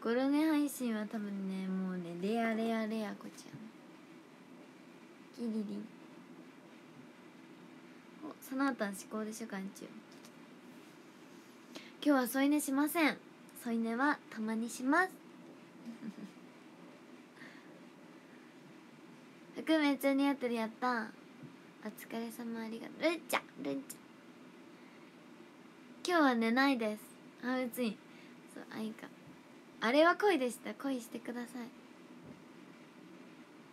ゴルネ配信は多分ねもうねレアレアレアこちゃん。キリリン。おその後は思考でしょ館長今日は添い寝しません。添い寝はたまにします。服めっちゃ似合ってるやった。お疲れ様ありがとう。ルンちゃんルンちゃん。今日は寝ないです。あ別に。そうあいいかあれは恋でした。恋してください。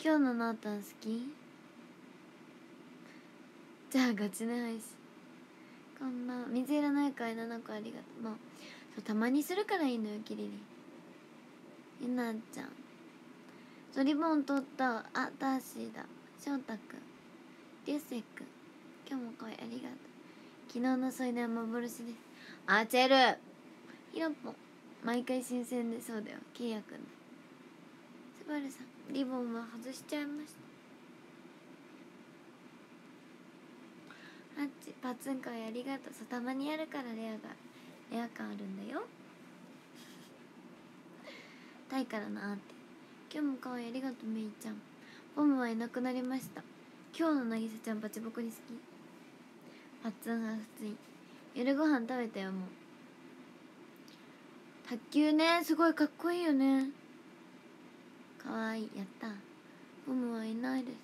今日のノートン好き？じゃあガチね配信こんな水色の赤いかい7個ありがとう。まあそうたまにするからいいのよキリリン。ゆなちゃん。そうリボン取った。あダーシーだ。翔太くん。りゅうせいくん。今日も声ありがとう。昨日の添い寝は幻です。あチェルひろぽん毎回新鮮でそうだよ。契約の。スバルさんリボンは外しちゃいました。あっちパツン会ありがとう。そうたまにやるからレアがレア感あるんだよ。タイからのアーテ今日も可愛いありがとうめいちゃん。ボムはいなくなりました。今日のなぎさちゃんバチボコに好き。パッツンは普通に夜ご飯食べたよもう。卓球ねすごいかっこいいよね。かわいいやった。ボムはいないです。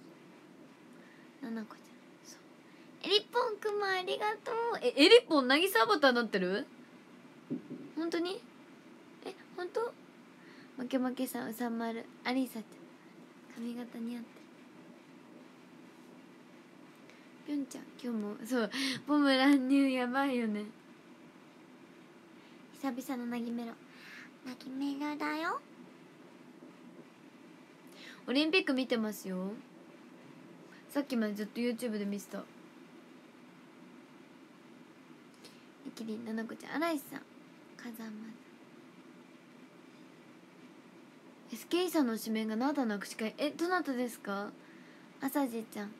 ななこちゃん。そう。エリポンくんもありがとう。えエリポン渚アバターになってる？本当に？え本当？負け負けさんうさまるアリサちゃん髪型似合ってる。ぴょんちゃん今日もそう。ボム乱入やばいよね久々のなぎメロ。なぎメロだよ。オリンピック見てますよ。さっきまでずっと YouTube で見てた。ゆきりんななこちゃん嵐さん。風間。さん SK さんの指名がなたの握手会えどなたですか？朝じちゃん。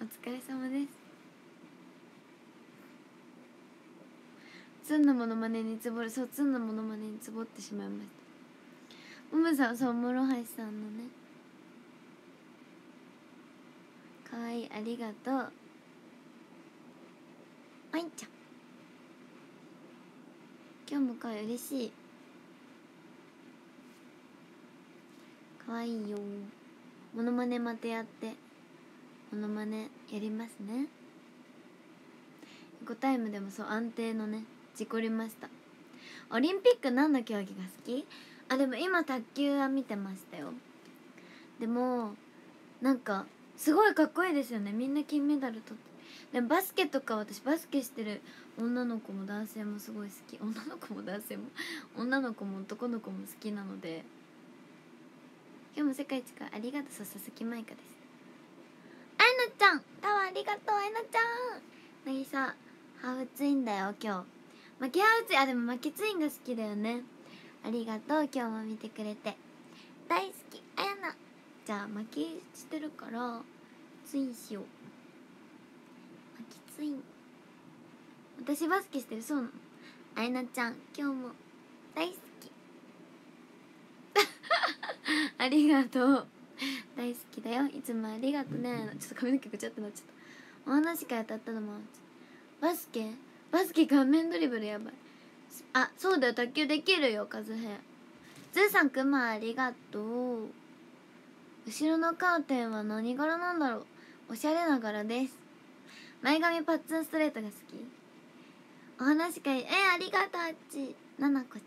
お疲れ様ですツンのモノマネにつぼるそうツンのモノマネにつぼってしまいました。ももさんそう諸橋さんのね。かわいいありがとう。あいちゃん。今日もかわいい嬉しい。かわいいよ。モノマネまたやって。モノマネやりますね。5タイムでもそう安定のね。事故りました。オリンピック何の競技が好き？あでも今卓球は見てましたよ。でもなんかすごいかっこいいですよね。みんな金メダル取って。でもバスケとか私バスケしてる女の子も男性もすごい好き。女の子も男性も女の子も男の子も好きなので。今日も世界一かありがとう。佐々木舞香です。あいなちゃんタワーありがとうあいなちゃん。なぎさハーフツインだよ今日。負けハーフツインあでも負けツインが好きだよね。ありがとう今日も見てくれて。大好きあやな。じゃあ負けしてるからツインしよう。負けツイン。私バスケしてるそうなの。あやなちゃん今日も大好き。ありがとう。大好きだよ。いつもありがとうね。ちょっと髪の毛ぐちゃってなっちゃった。お話会当たったのもバスケバスケ顔面ドリブルやばい。あそうだよ。卓球できるよカズヘズーさんくまありがとう。後ろのカーテンは何柄なんだろう。おしゃれな柄です。前髪パッツンストレートが好き。お話会えありがとうあっち。ななこちゃん。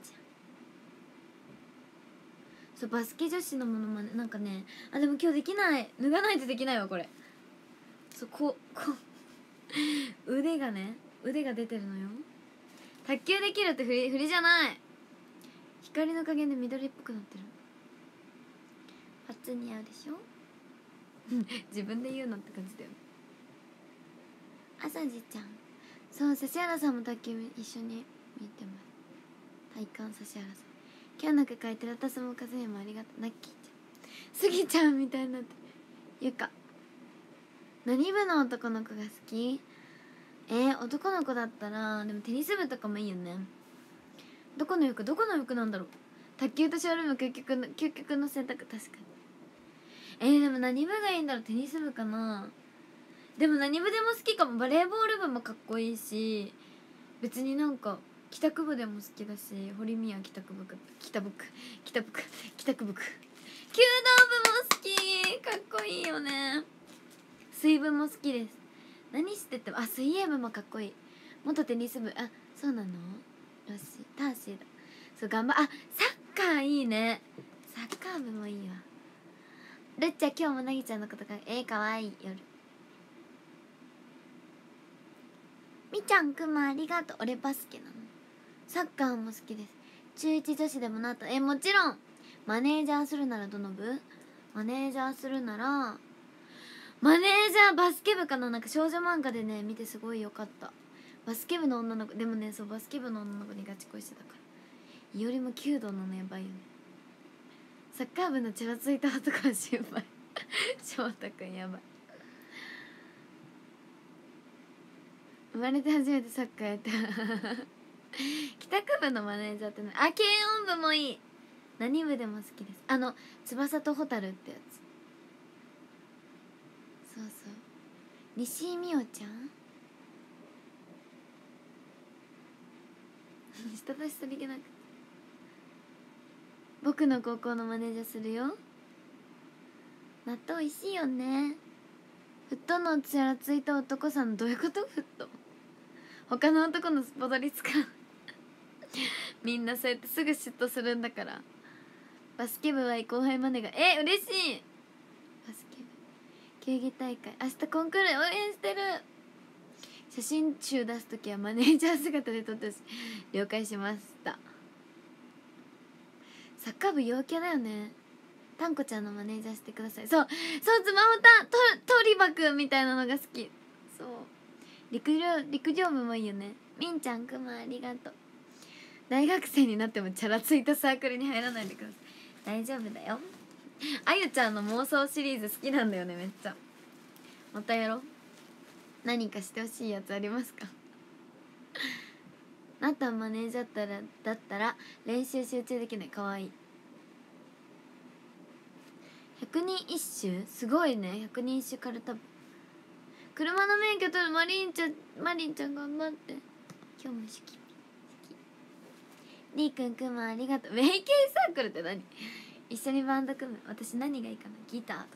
そうバスケ女子のものまね。なんかねあでも今日できない。脱がないとできないわこれ。そうこうこう。腕がね腕が出てるのよ。卓球できるって振り振りじゃない。光の加減で緑っぽくなってる。パッツン似合うでしょ？自分で言うのって感じだよ。ね朝じちゃん。そう指原さんも卓球一緒に見てます。体感指原さん。今日の句書いてる私も和也もありがとう。ナッキーちゃん。スギちゃんみたいになって。るゆか。何部の男の子が好き？えー、男の子だったらでもテニス部とかもいいよね。どこの服どこの服なんだろう。卓球とショールーム究極の究極の選択確かに。えー、でも何部がいいんだろうテニス部かな。でも何部でも好きかも。バレーボール部もかっこいいし別になんか帰宅部でも好きだし堀宮帰宅部北部北部帰宅部弓道部も好き。かっこいいよね。水分も好きです。何しててもあ水泳部もかっこいい。元テニス部あそうなの？よしターシーだ。そう頑張あサッカーいいね。サッカー部もいいわ。ルッチャ今日もなぎちゃんのことか。えー、かわいい夜。みちゃんくまありがとう。俺バスケなの。サッカーも好きです。中1女子でもなった。えもちろん。マネージャーするならどの部？マネージャーするならマネージャーバスケ部かな？なんか少女漫画でね見てすごいよかった。バスケ部の女の子でもねそうバスケ部の女の子にガチ恋してたから。いよりも弓道のねやばいよね。サッカー部の血はついた男は心配。翔太くんやばい。生まれて初めてサッカーやった。帰宅部のマネージャーってあ軽音部もいい。何部でも好きです。あの翼と蛍ってやつ。そうそう。西井美桜ちゃん？下出しさりげなく僕の高校のマネージャーするよ。納豆美味しいよね。フットのちらついた男さんどういうこと？フット他の男のスポドリ使う。みんなそうやってすぐ嫉妬するんだから。バスケ部は後輩マネが。え嬉しい！球技大会。明日コンクール応援してる。写真集出す時はマネージャー姿で撮ってほしい。了解しました。サッカー部陽キャだよね。タンコちゃんのマネージャーしてください。そうそうスマホタとトリバくんみたいなのが好き。そう。陸上陸上部もいいよね。みんちゃんくまありがとう。大学生になってもチャラついたサークルに入らないでください。大丈夫だよ。あゆちゃんの妄想シリーズ好きなんだよねめっちゃ。またやろう。何かしてほしいやつありますか？なったマネージャーったらだったら練習集中できない。かわいい。百人一首？すごいね。百人一首から多分。車の免許取るマリンちゃんマリンちゃん頑張って。今日も好き。好き。りーくんくんもありがとう。メイケンサークルって何？一緒にバンド組む。私何がいいかな。ギターとか。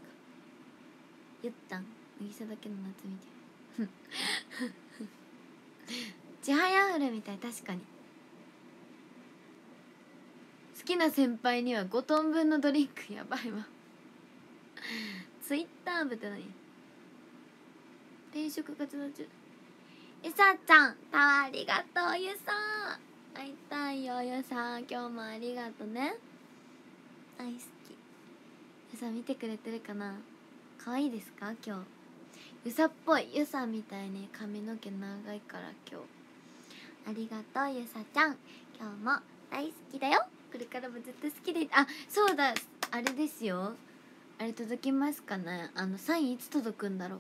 ゆったん。渚だけの夏みたい。ちはやふるみたい確かに。好きな先輩には5トン分のドリンク。やばいわ。ツイッター部って何？転職活動中。ゆさちゃん。タワーありがとうゆさ会いたいよゆさ今日もありがとね。大好き。ゆさ見てくれてるかな？可愛いですか？今日。ゆさっぽい。ゆさみたいに髪の毛長いから今日。ありがとうゆさちゃん。今日も大好きだよ。これからもずっと好きで。あそうだ。あれですよ。あれ届きますかね？あのサインいつ届くんだろう。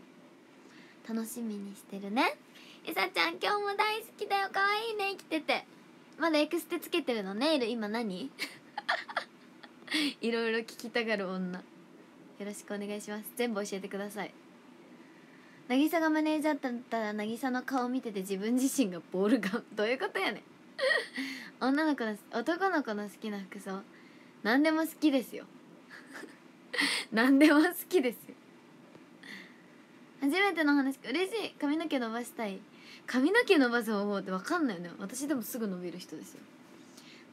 楽しみにしてるね。ゆさちゃん今日も大好きだよ。可愛いね。生きてて。まだエクステつけてるの？ネイル今何？いろいろ聞きたがる女。よろしくお願いします。全部教えてください。渚がマネージャーだったら渚の顔見てて自分自身がボールガン。どういうことやねん。女の子の男の子の好きな服装。何でも好きですよ。何でも好きですよ。初めての話嬉しい髪の毛伸ばしたい。髪の毛伸ばす方法って分かんないよね。私でもすぐ伸びる人ですよ。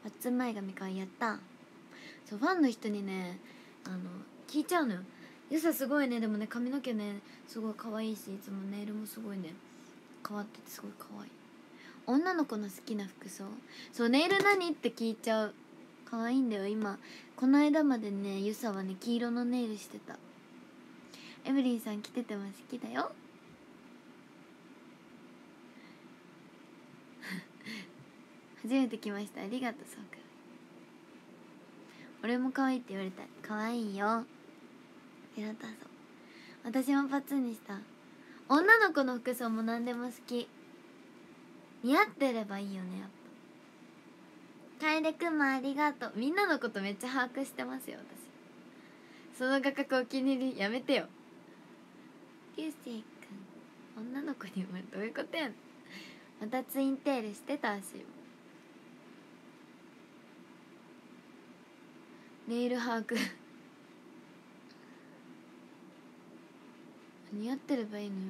パッツ前髪かやった。そうファンの人にねあの聞いちゃうのよ。ゆさすごいね。でもね髪の毛ねすごい可愛いしいつもネイルもすごいね。変わっててすごい可愛い。女の子の好きな服装。そうネイル何って聞いちゃう。可愛いんだよ今。この間までねゆさはね黄色のネイルしてた。エブリンさん着てても好きだよ。初めて来ました。ありがとうそうくん俺も可愛いって言われた可愛いよ平田そう私もパッツンにした女の子の服装も何でも好き似合ってればいいよねやっぱ楓くんもありがとうみんなのことめっちゃ把握してますよ私その画角お気に入りやめてよ流星くん女の子に生まれどういうことやんまたツインテールしてたしネイル把握似合ってればいいのよ。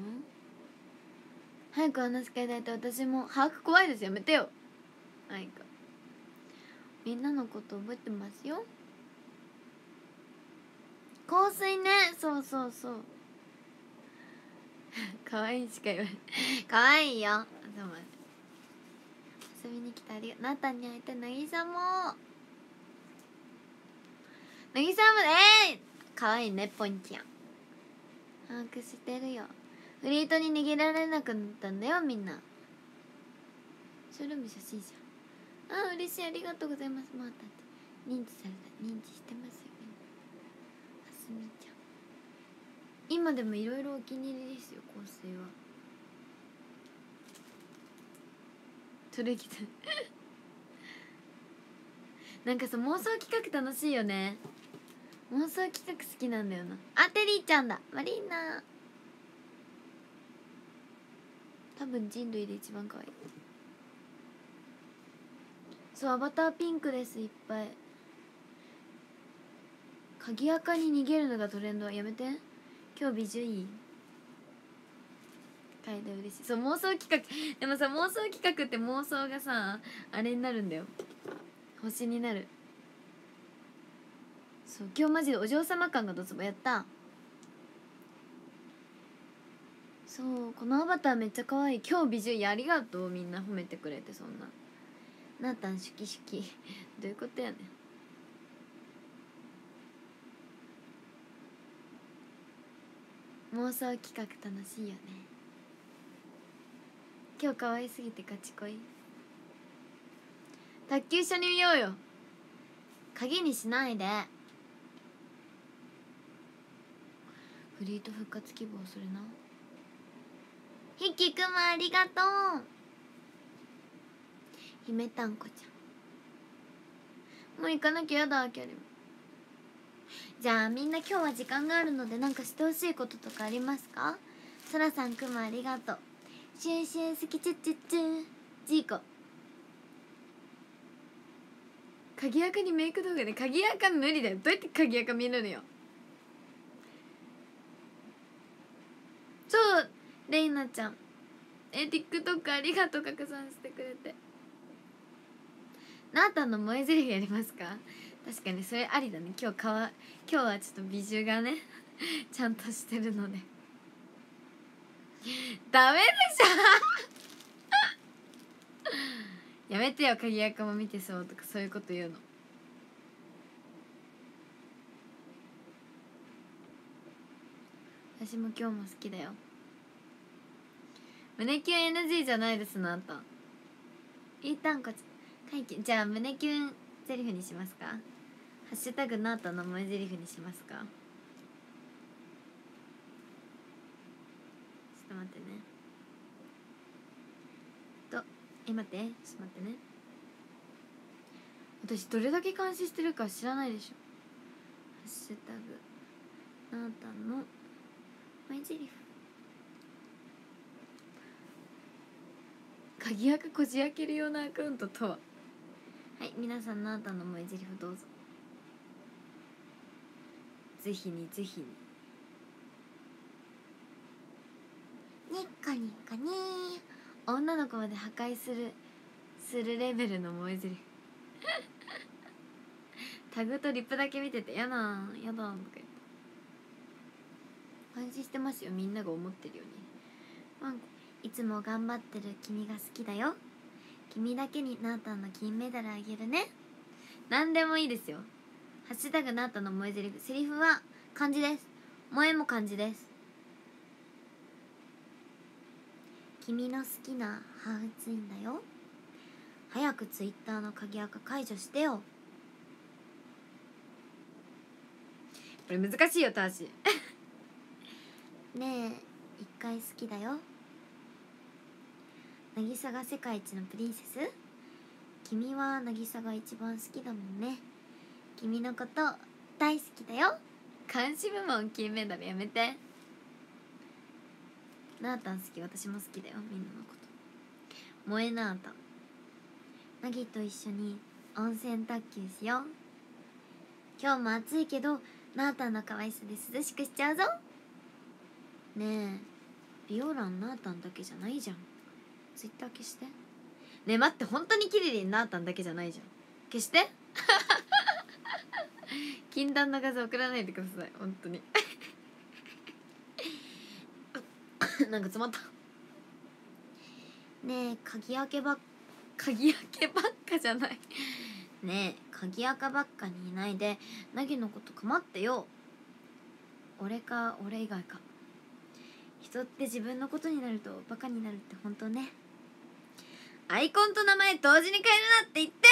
早く話し会いたいと私も把握怖いです。やめてよ。はいかみんなのこと覚えてますよ。香水ね。そうそうそう。可愛いしか言わない。可愛いよ。遊びに来てありがとう。なたに会いたい渚も渚もえー、可愛いいねポンちゃん。把握してるよ。フリートに逃げられなくなったんだよみんな。ショールーム写真じゃん。あ嬉しいありがとうございます。また認知された認知してますよみんなあすみちゃん。今でもいろいろお気に入りですよ香水は。それきた。なんかさ妄想企画楽しいよね。妄想企画好きなんだよな。あテリーちゃんだ。マリーナ。多分人類で一番可愛い。そうアバターピンクですいっぱい。鍵垢に逃げるのがトレンド。はやめて。今日美女いい書いて嬉しい。そう妄想企画。でもさ妄想企画って妄想がさあれになるんだよ。星になる。そう今日マジでお嬢様感がどつぼやった。そうこのアバターめっちゃ可愛い。今日美女やありがとう。みんな褒めてくれてそんな。なったんシュキシュキ。どういうことやねん。妄想企画楽しいよね。今日可愛すぎてガチ恋。卓球一緒に見ようよ。鍵にしないで。フリート復活希望するな。ひきくんもありがとう。姫たんこちゃん。もう行かなきゃやだキャリムじゃあみんな今日は時間があるので何かしてほしいこととかありますか？そらさんくもありがとう。シュンシュン好きチュッチュッチュンジーコ。鍵垢にメイク動画で鍵垢無理だよ。どうやって鍵垢見るのよそうレイナちゃん。え TikTok ありがとう拡散してくれて。なーたんの萌え台詞やりますか？確かにそれありだね。今日かわ今日はちょっと美女がね ちゃんとしてるので。ダメでしょ！やめてよ鍵垢も見てそうとかそういうこと言うの。私も今日も好きだよ。胸キュン NG じゃないですなあんた。いったんこ会見じゃあ胸キュンセリフにしますか？ハッシュタグナートの萌えゼリフにしますか？ちょっと待ってね。とえ待ってちょっと待ってね。私どれだけ監視してるか知らないでしょ。ハッシュタグナータンの萌えゼリフ。鍵垢こじ開けるようなアカウントとは？はい皆さんのあたの萌えゼリフどうぞ。ぜひにぜひに。にっこにっこに女の子まで破壊するするレベルの萌えゼリフ。タグとリップだけ見ててやだやだとか言って安心してますよ。みんなが思ってるようにワンコいつも頑張ってる君が好きだよ。君だけにナータンの金メダルあげるね。何でもいいですよ。ハッシュタグナータンの萌え台詞セリフは漢字です。萌えも漢字です。君の好きなハーフツインだよ。早くツイッターの鍵垢解除してよ。これ難しいよターシねえ一回好きだよ。渚が世界一のプリンセス？君は渚が一番好きだもんね。君のこと大好きだよ。監視部門金メダルやめて。なーたん好き私も好きだよ。みんなのこと。萌えなーたんなぎと一緒に温泉卓球しよう。今日も暑いけどなーたんの可愛さで涼しくしちゃうぞねえビオランなーたんだけじゃないじゃん。ツイッター消して。ねえ待って本当にキリリンなーたんだけじゃないじゃん。消して。禁断の画像送らないでください。本当に。なんか詰まった。ねえ鍵開けば鍵開けばっかじゃない。ねえ鍵開かばっかにいないで。ナギのこと構ってよ。俺か俺以外か。人って自分のことになるとバカになるって本当ね。アイコンと名前同時に変えるなって言ってんだ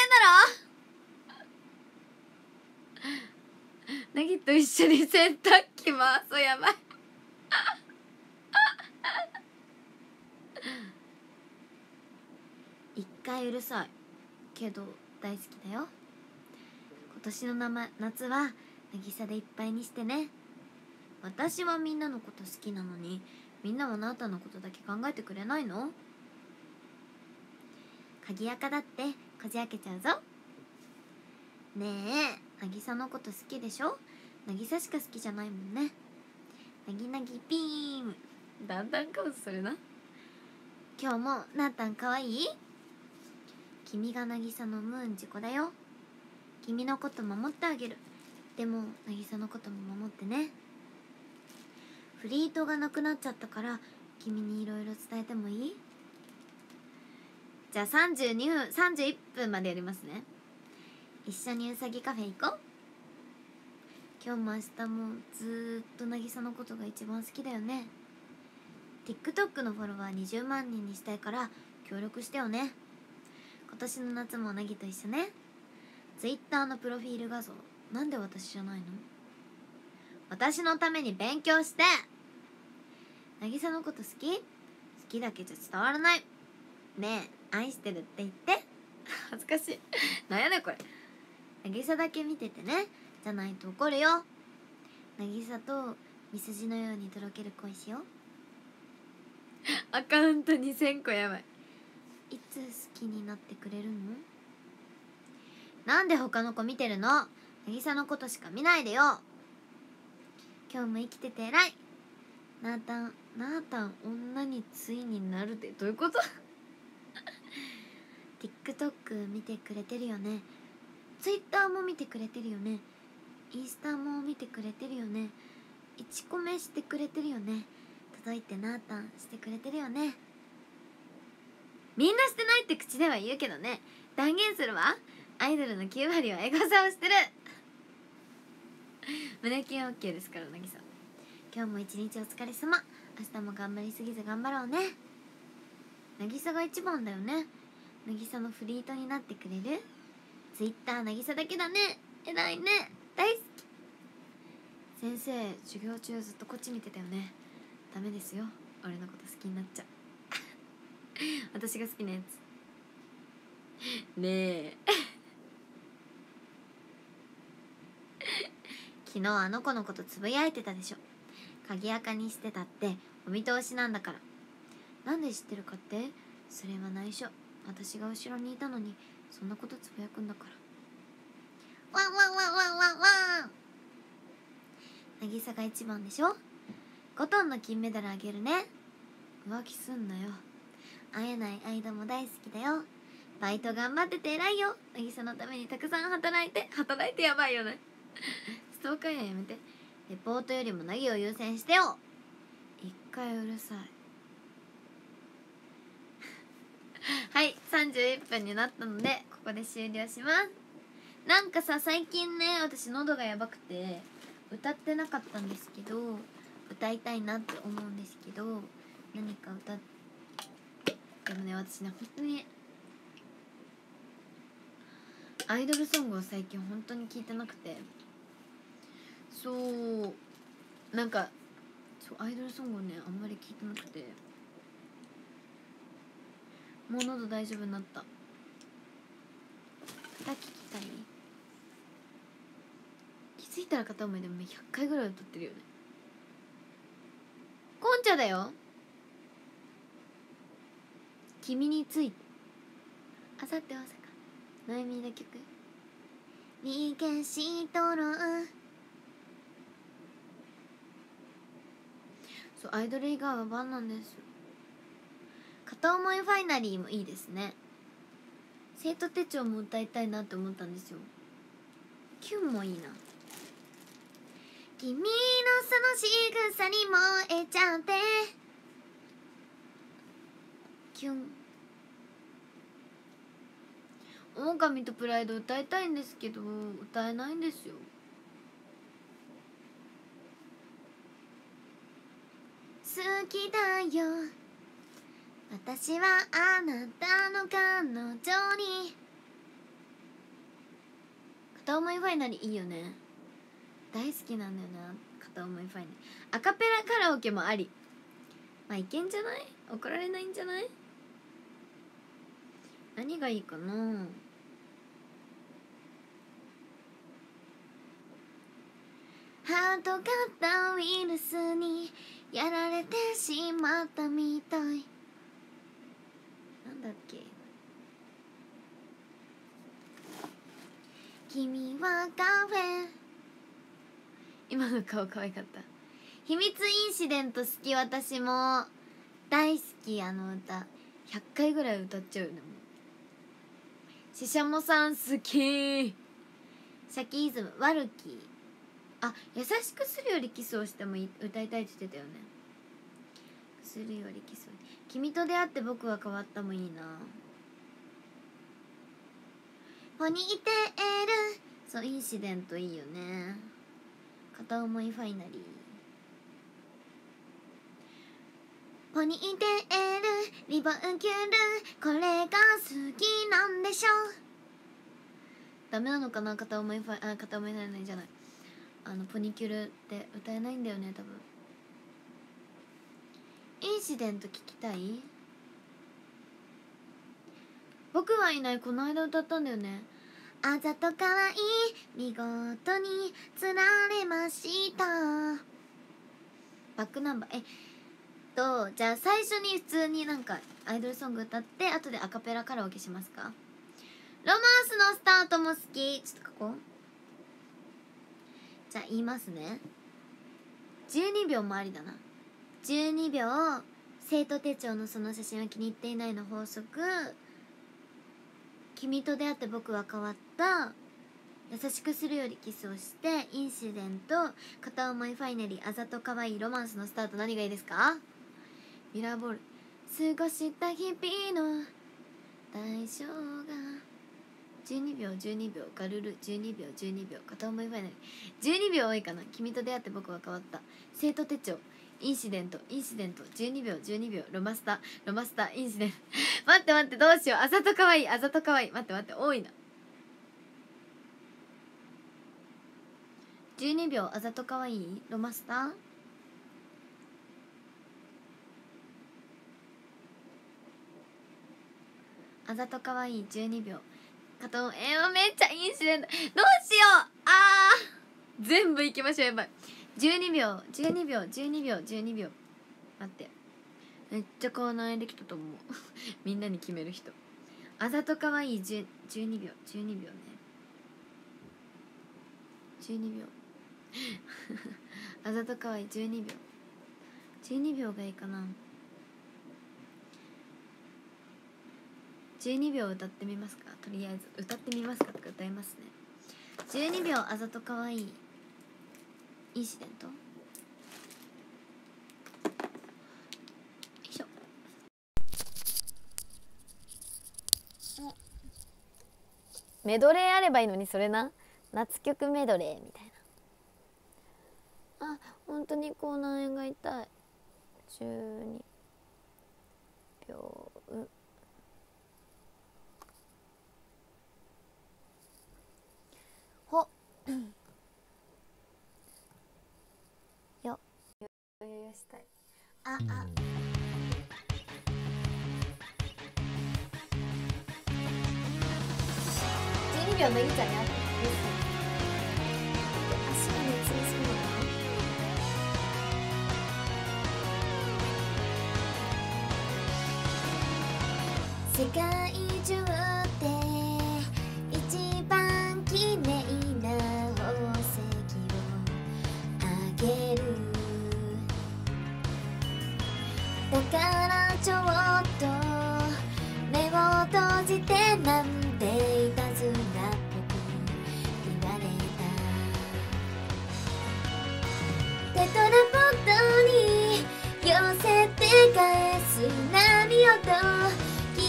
ろ。ナギと一緒に洗濯機回そうやばい。一回うるさいけど大好きだよ。今年の名前夏は渚でいっぱいにしてね。私はみんなのこと好きなのにみんなはあなたのことだけ考えてくれないの？鍵垢だってこじ開けちゃうぞ。ねえ渚のこと好きでしょ？渚しか好きじゃないもんね。なぎなぎピームだんだんカオスするな。今日もなーたんかわいい？君が渚のムーン事故だよ。君のこと守ってあげる。でも渚のことも守ってねフリートがなくなっちゃったから君にいろいろ伝えてもいい？じゃあ32分31分までやりますね。一緒にうさぎカフェ行こう。今日も明日もずっと渚のことが一番好きだよね。TikTok のフォロワー20万人にしたいから協力してよね。今年の夏もなぎと一緒ね。Twitter のプロフィール画像。なんで私じゃないの？私のために勉強して。渚のこと好き？好きだけじゃ伝わらない。ねえ愛してるって言って。恥ずかしい。なんやねんこれ。渚だけ見ててね。じゃないと怒るよ。渚とミスジのようにとろける恋しよう。アカウント2000個やばい。いつ好きになってくれるのなんで他の子見てるの？渚のことしか見ないでよ今日も生きてて偉い。なーたんなーたん女についになるってどういうこと？TikTok 見てくれてるよね。Twitter も見てくれてるよね。インスタも見てくれてるよね。1個目してくれてるよね。届いてなーたんしてくれてるよね。みんなしてないって口では言うけどね。断言するわ。アイドルの9割はエゴサをしてる。胸キュン OK ですからなぎさ今日も一日お疲れ様。明日も頑張りすぎず頑張ろうね。渚が一番だよね。渚のフリートになってくれる？Twitter 渚だけだね。偉いね。大好き。先生授業中ずっとこっち見てたよね。ダメですよ。俺のこと好きになっちゃう。私が好きなやつ。ねえ。昨日あの子のことつぶやいてたでしょ。鍵垢にしてたってお見通しなんだから。なんで知ってるかって？それは内緒。私が後ろにいたのにそんなことつぶやくんだから。ワンワンワンワンワンワン。渚が一番でしょ？5トンの金メダルあげるね。浮気すんなよ。会えない間も大好きだよ。バイト頑張ってて偉いよ。渚のためにたくさん働いて働いてやばいよね。ストーカーややめて。レポートよりも凪を優先してよ。一回うるさい。はい31分になったのでここで終了します。なんかさ最近ね私喉がやばくて歌ってなかったんですけど歌いたいなって思うんですけど何か歌でもね私ね本当にアイドルソングを最近本当に聞いてなくて。そうなんかそうアイドルソングねあんまり聞いてなくて。もう喉大丈夫になった。歌聞きたい？気づいたら片思いでも100回ぐらい歌ってるよね。こんちゃだよ。君について。あさって大阪。ノエミーの曲。逃げしとるそうアイドル以外はバンなんです。片思いファイナリーもいいですね。生徒手帳も歌いたいなって思ったんですよ。キュンもいいな。君のその仕草に燃えちゃって。キュン。狼とプライド歌いたいんですけど歌えないんですよ好きだよ。私はあなたの彼女に。片思いファイナリーいいよね。大好きなんだよな。片思いファイナリー。アカペラカラオケもあり。まあいけんじゃない？怒られないんじゃない？何がいいかな？ハート型ウイルスにやられてしまったみたい。なんだっけ？君はカフェ。今の顔可愛かった。秘密インシデント好き私も大好きあの歌。100回ぐらい歌っちゃうよねもう。ししゃもさん好き。シャキイズムワルキーあ優しくするよりキスをしてもい歌いたいって言ってたよね。するよりキスを君と出会って僕は変わったもいいな。ポニーテール。そうインシデントいいよね。片思い Finally。ポニーテール。リボンキュール。これが好きなんでしょ。ダメなのかな？片思いファイあ片思いファイナリーじゃない。あのポニキュルって歌えないんだよね多分。インシデント聞きたい？僕はいないこの間歌ったんだよね。あざとかわいい見事につられました。バックナンバー。えっとじゃあ最初に普通になんかアイドルソング歌って後でアカペラカラオケしますか？ロマンスのスタートも好き。ちょっと書こ。じゃあ言いますね。12秒もありだな。12秒生徒手帳のその写真は気に入っていないの法則。君と出会って僕は変わった。優しくするよりキスをしてインシデント片思いファイナリーあざとかわいいロマンスのスタート何がいいですか？ミラーボール。過ごした日々の代償が12秒12秒ガルル12秒12秒片思いファイナリー12秒多いかな？君と出会って僕は変わった。生徒手帳。インシデント。インシデント。12秒12秒。ロマスタロマスタインシデント。待って待ってどうしよう。あざとかわいい。あざとかわいい。待って待って多いな。12秒あざとかわいい？ロマスタあざとかわいい？12秒。かとえー、めっちゃインシデントどうしよう。あー。全部いきましょうやばい。12秒。12秒。12秒。12秒。待って。めっちゃ顔悩んできたと思う。みんなに決める人。あざとかわいい。12秒。12秒ね。12秒。あざとかわいい。12秒。12秒がいいかな。12秒歌ってみますか？とりあえず歌ってみますかとか歌いますね。12秒あざとかわいい。インシデント？よいしょ。メドレーあればいいのにそれな。夏曲メドレーみたいな。あ本当に口内炎が痛い。12秒うよ。余よしたい。ああ。12秒めぐちゃんに会って足が熱の世界中からちょっと目を閉じてなんていたずらっぽく言われたテトラポットに寄せて返す波音君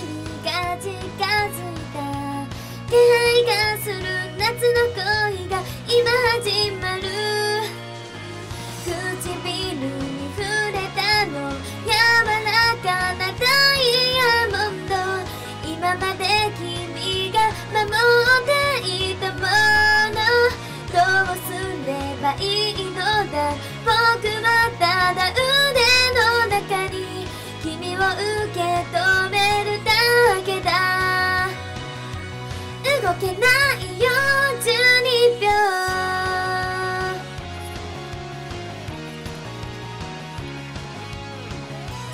が近づいた。気配がする夏の恋が今始まる。ばいいのだ。僕はただ腕の中に君を受け止めるだけだ。動けないよ。12秒。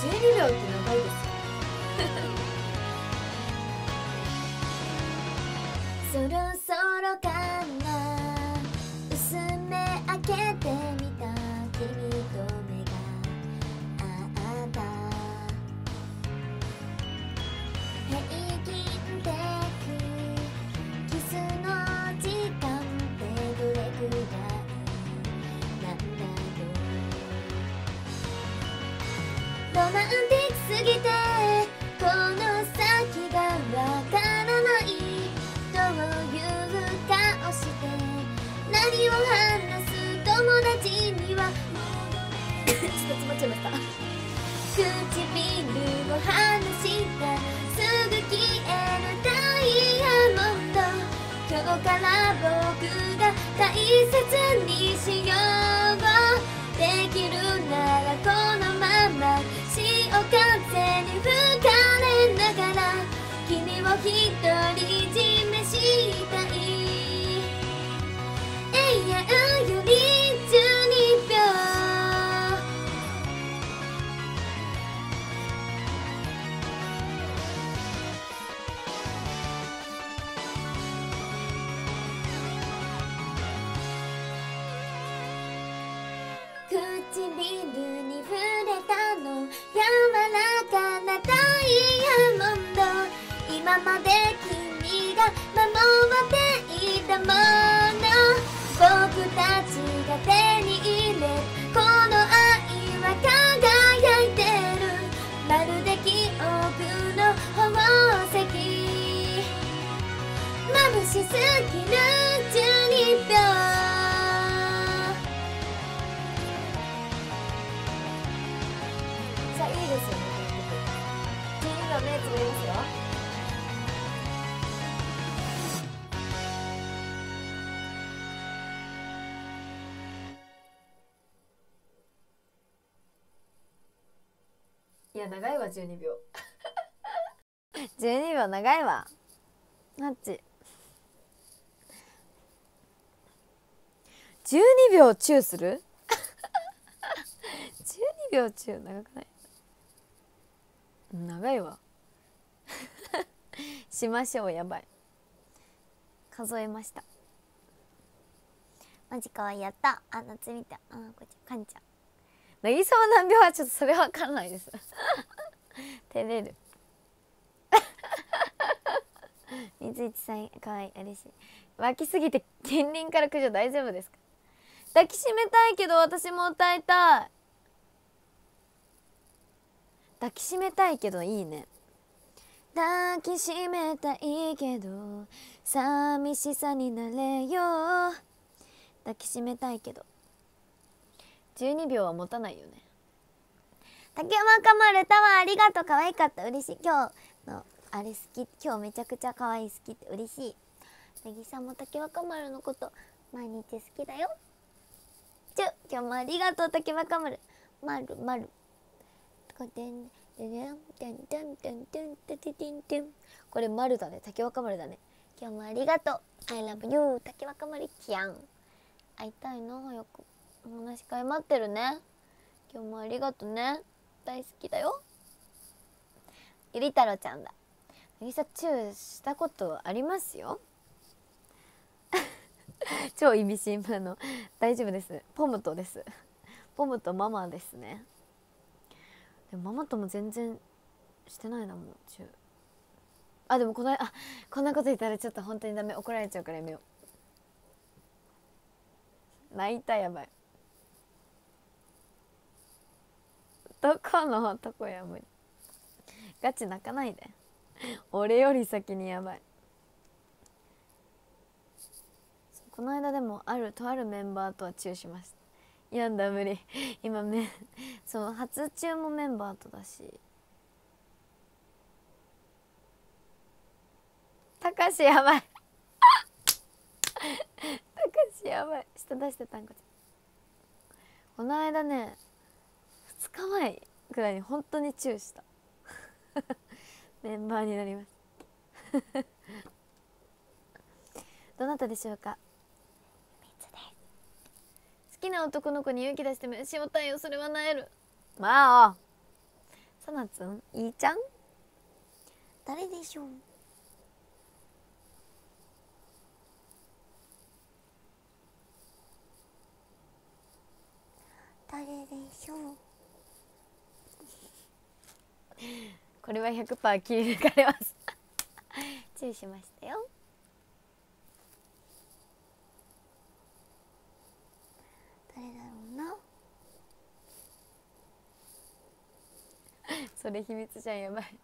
12秒ってちょっと詰まっちゃいました。唇を離したすぐ消えるダイヤモンド。今日から僕が大切にしよう。できるならこのまま潮風に吹かれながら。君を独り今まで君が守っていたもの僕たちが手に入れこの愛は輝いてるまるで記憶の宝石眩しすぎる12秒さあいいですよね。この曲12秒目つぶりますよ。や長いわ12秒12秒長いわ。ナ ッチ。12秒チューする？12秒チュー長くない？長いわ。しましょうやばい。数えました。マジかわいやった。あ夏みた。いあこっちかんちゃん。渚は何秒はちょっとそれわかんないです。照れる。水市さんかわいい嬉しい。湧きすぎて近隣から駆除大丈夫ですか？抱きしめたいけど私も歌いたい。抱きしめたいけどいいね。抱きしめたいけど寂しさになれよ。抱きしめたいけど。12秒は持たないよね。竹山かまるたまありがとう可愛かった。嬉しい。今日のあれ好き。今日めちゃくちゃ可愛い好きって嬉しい。なぎさんも竹若丸のこと毎日好きだよ。ちゅ。今日もありがとう竹若丸まる。まるこれ丸だね。竹若丸だね。今日もありがとう。I love you 竹若丸キャン。会いたいの早く。お話会待ってるね。今日もありがとね。大好きだよ。ゆり太郎ちゃんだ。渚チューしたことありますよ？超意味深なの。大丈夫です。ポムとです。ポムとママですね。でもママとも全然してないなもうチュー。あでもこのあこんなこと言ったらちょっと本当にダメ。怒られちゃうからやめよう。泣いたやばい。どこの男や無理ガチ泣かないで。俺より先にやばい。この間でもあるとあるメンバーとはチューしました。やんだ無理。今めそう初チューもメンバーとだし。たかしやばい。たかしやばい。下出してたんかこの間ね日前くらいに本当にチューした。メンバーになります。どなたでしょうか？好きな男の子に勇気出しても塩対応それはなえる。まあさなつん？いいちゃん？誰でしょう？誰でしょう？これは100%切り抜かれます。注意しましたよ。誰だろうな。それ秘密じゃんやばい。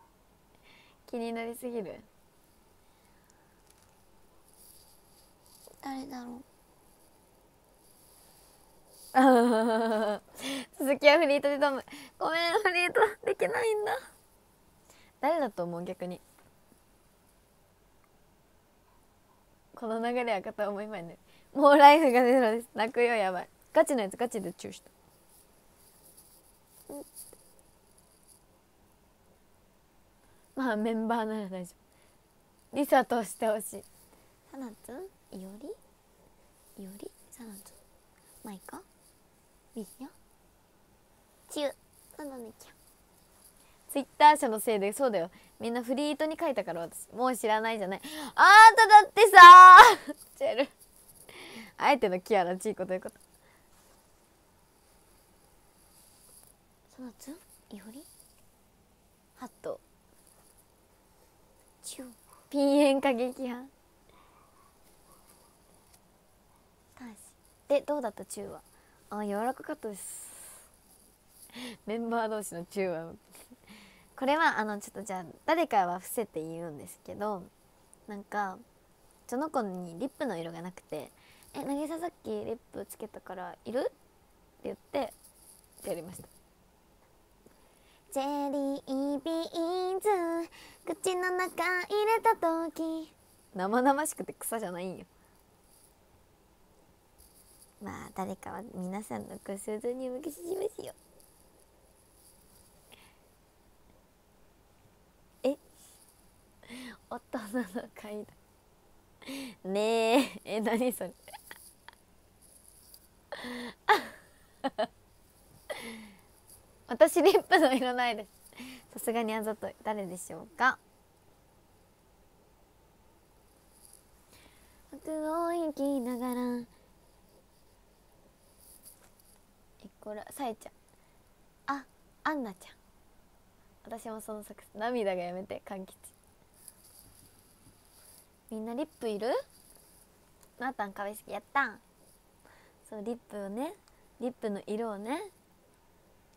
気になりすぎる。誰だろう。続きはフリートで頼む。ごめんフリートできないんだ。誰だと思う逆に。この流れは片思い前ね。もうライフがゼロです。泣くよやばい。ガチのやつガチでチューした。まあメンバーなら大丈夫。リサとしてほしい。サナツ？ンいおりいおりサナツ？ンマイカ？ビデオチューなのねきゃツイッター社のせいでそうだよ。みんなフリートに書いたから私もう知らないじゃない。あんただってさチ ェル。あえてのキアラチーコということ。そのついおり？ハットチューピンエン過激派。でどうだった？チューは？あ柔らかかったです。メンバー同士のチューはこれはあのちょっとじゃあ誰かは伏せて言うんですけどなんかその子にリップの色がなくて「え渚さっきリップつけたからいる?」って言ってってやりました。ジェリービーンズ口の中入れた時。生々しくて草じゃないんよまあ誰かは皆さんのご想像にお任せしますよ。え？大人の階段ねえ。え何それ？私リップの色ないです。さすがにあざとい。誰でしょうか？僕を生きながらこれさえちゃん。あアンナちゃん。私もその作戦。涙がやめて柑橘。みんなリップいる？なーたん壁好きやったん。そうリップをねリップの色をね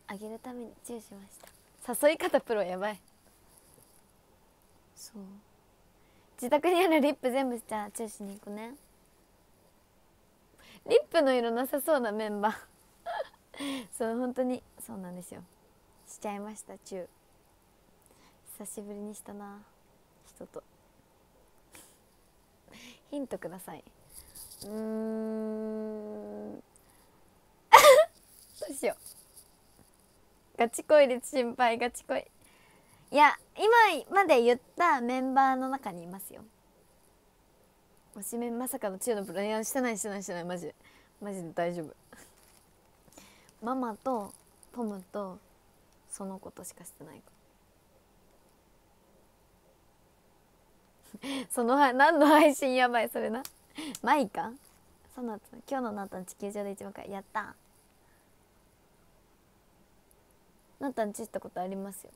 あげるためにチューしました。誘い方プロやばい。そう。自宅にあるリップ全部じゃあチューしに行くね。リップの色なさそうなメンバー。そう本当にそうなんですよ。しちゃいましたチュー久しぶりにしたな人と。ヒントください。うん。どうしよう。ガチ恋率心配ガチ恋。いや今まで言ったメンバーの中にいますよ。おしめまさかのチューのプライヤーしてないしてないしてない。マジで。マジで大丈夫。ママとトムとその子としかしてないから その何の配信やばいそれな。マイカ？その今日のなったん地球上で一番かやった。なったんちったことありますよ。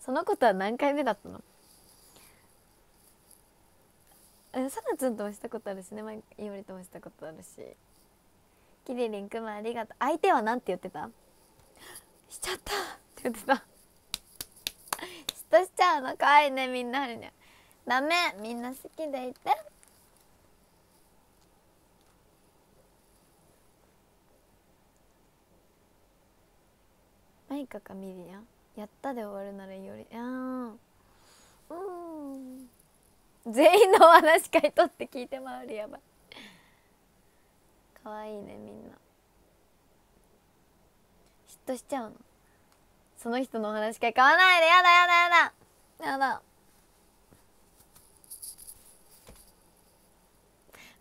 そのことは何回目だったの？えさなつんともしたことあるしね。いおりともしたことあるし。キリリンくまありがとう。相手は何て言ってた？しちゃった。って言ってた。嫉妬しちゃうのかわいいねみんなあるに。ダメ。みんな好きでいて。マイカかミリアやったで終わるならいいより。あうん。全員のお話会とって聞いて回る。やばい。かわいいねみんな。嫉妬しちゃうの。その人のお話会買わないで。やだやだやだ。やだ。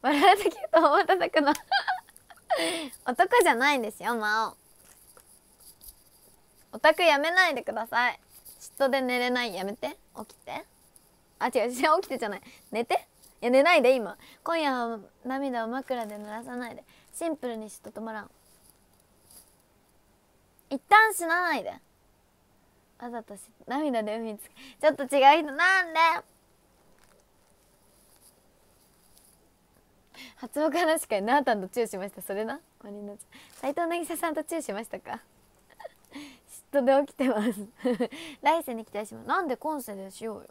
笑う時と思ったたくの。男じゃないんですよ魔王オタクやめないでください。嫉妬で寝れないやめて。起きて。あ違う違う起きてじゃない。寝て。いや寝ないで今。今夜は涙を枕で濡らさないで。シンプルにしと止まらん。一旦死なないで。わざとし涙で海につけちょっと違う人なんで。発音話会なーたんとチューしました。それな？斉藤渚さんとチューしましたか？嫉妬で起きてます。来世に期待します。なんで今世でしようよ。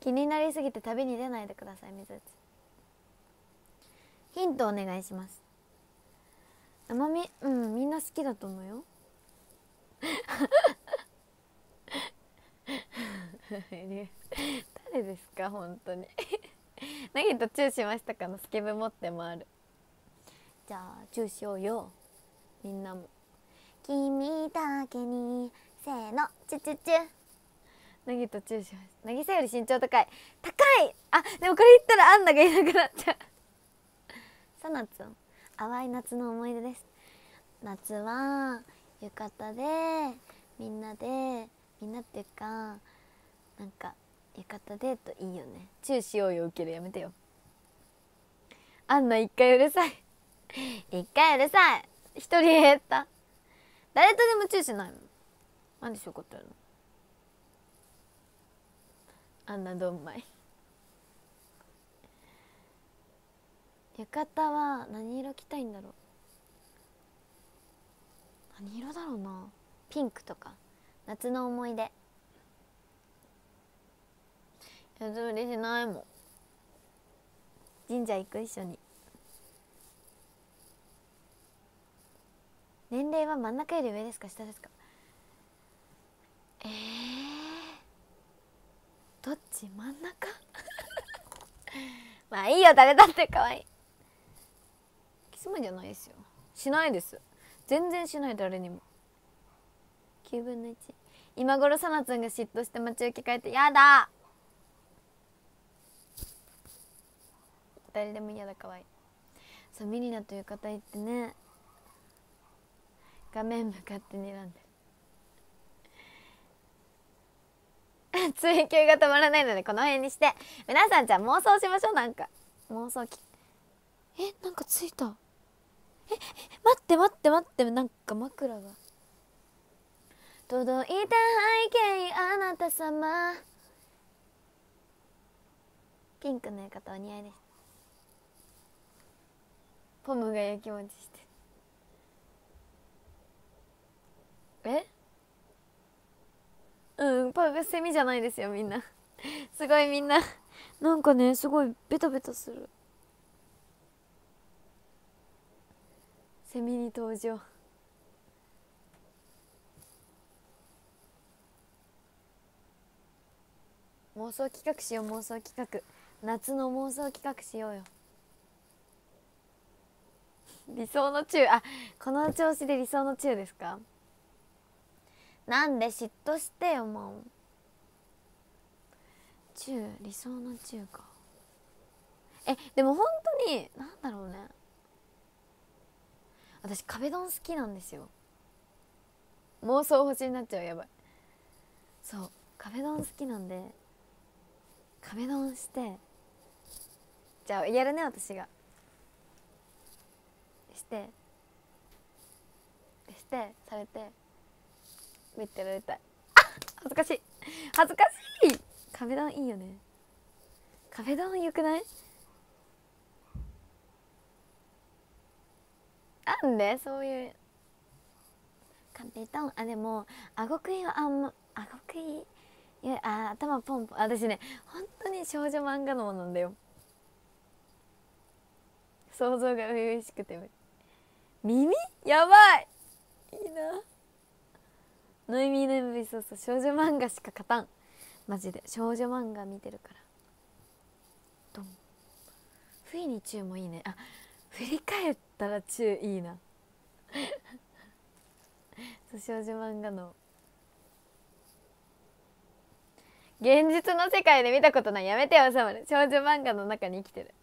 気になりすぎて旅に出ないでください水内。ヒントお願いします。甘みうんみんな好きだと思うよ。誰ですか本当に。何とチューしましたかのスケベ持ってもある。じゃあチューしようよ。みんなも。君だけにせーのチュチュチュなぎとチューします渚より身長高い。高い！あでもこれ言ったらアンナがいなくなっちゃうさなつん淡い夏の思い出です。夏は浴衣でみんなでみんなっていうかなんか浴衣デートいいよね。チューしようよ受けるやめてよ。あんな一回うるさい。一回うるさい。一人減った。誰とでもチューしないもんなんでしょうことやるの？あんなどんまい浴衣は何色着たいんだろう？何色だろうな？ピンクとか。夏の思い出。やつ売りしないもん神社行く一緒に。年齢は真ん中より上ですか下ですか？えー、どっち？真ん中？まあいいよ誰だって可愛い。キスマじゃないですよ。しないです。全然しない誰にも。9分の1今頃さなつんが嫉妬して待ち受け変えてやだ！誰でも嫌だ可愛い。そうミリナという方言ってね。画面向かって睨んで。る 追求が止まらないのでこの辺にして。皆さんじゃあ妄想しましょうなんか。妄想き。えなんかついたえ待って待って待ってなんか枕が。届いた背景あなた様。ピンクの浴衣お似合いです。ポムがやきもちして。え？うんパグセミじゃないですよみんな。すごいみんな。なんかねすごいベタベタする。セミに登場。妄想企画しよう妄想企画。夏の妄想企画しようよ。理想の中あこの調子で理想の中ですか？なんで嫉妬してよもう。中理想の中か。えでも本当になんだろうね。私壁ドン好きなんですよ。妄想星になっちゃうやばい。そう壁ドン好きなんで壁ドンしてじゃあやるね私が。してしてされてめっちゃられたい。あ恥ずかしい。恥ずかしい。壁ドンいいよね。壁ドンよくない？なんでそういう壁ドンあでも顎食いはあんま顎食いいやあ頭ポンポン私ね本当に少女漫画のものなんだよ。想像が初々しくて。耳？やばい！いいな。ノイミーの MV そうそう少女漫画しか勝たん。マジで。少女漫画見てるから。ドン。不意にチューもいいね。あ振り返ったらチューいいな。少女漫画の。現実の世界で見たことない。やめてよさまる少女漫画の中に生きてる。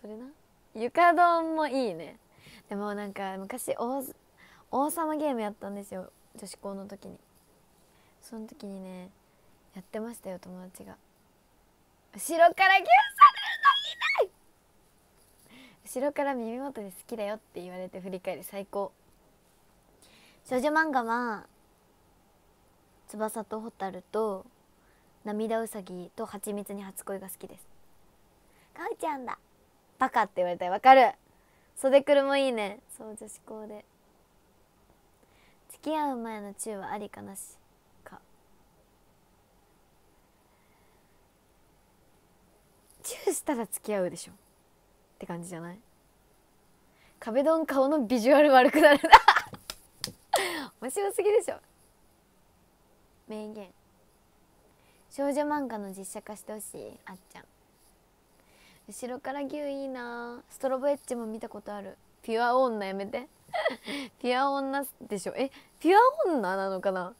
それな？床丼もいいね。でもなんか昔王王様ゲームやったんですよ。女子校の時に。その時にねやってましたよ友達が。後ろから牛されるのいない後ろから耳元で好きだよって言われて振り返り最高。少女漫画は翼と蛍と涙うさぎと蜂蜜に初恋が好きです。かうちゃんだ。バカって言われたらわかる。袖くるもいいね。そう女子校で。付き合う前のチューはありかなしか。チューしたら付き合うでしょ。って感じじゃない？壁ドン顔のビジュアル悪くなる 面白すぎでしょ。名言。少女漫画の実写化してほしいあっちゃん。後ろから牛いいな。ストロボエッジも見たことある。ピュア女やめて。ピュア女でしょ。えピュア女なのかな？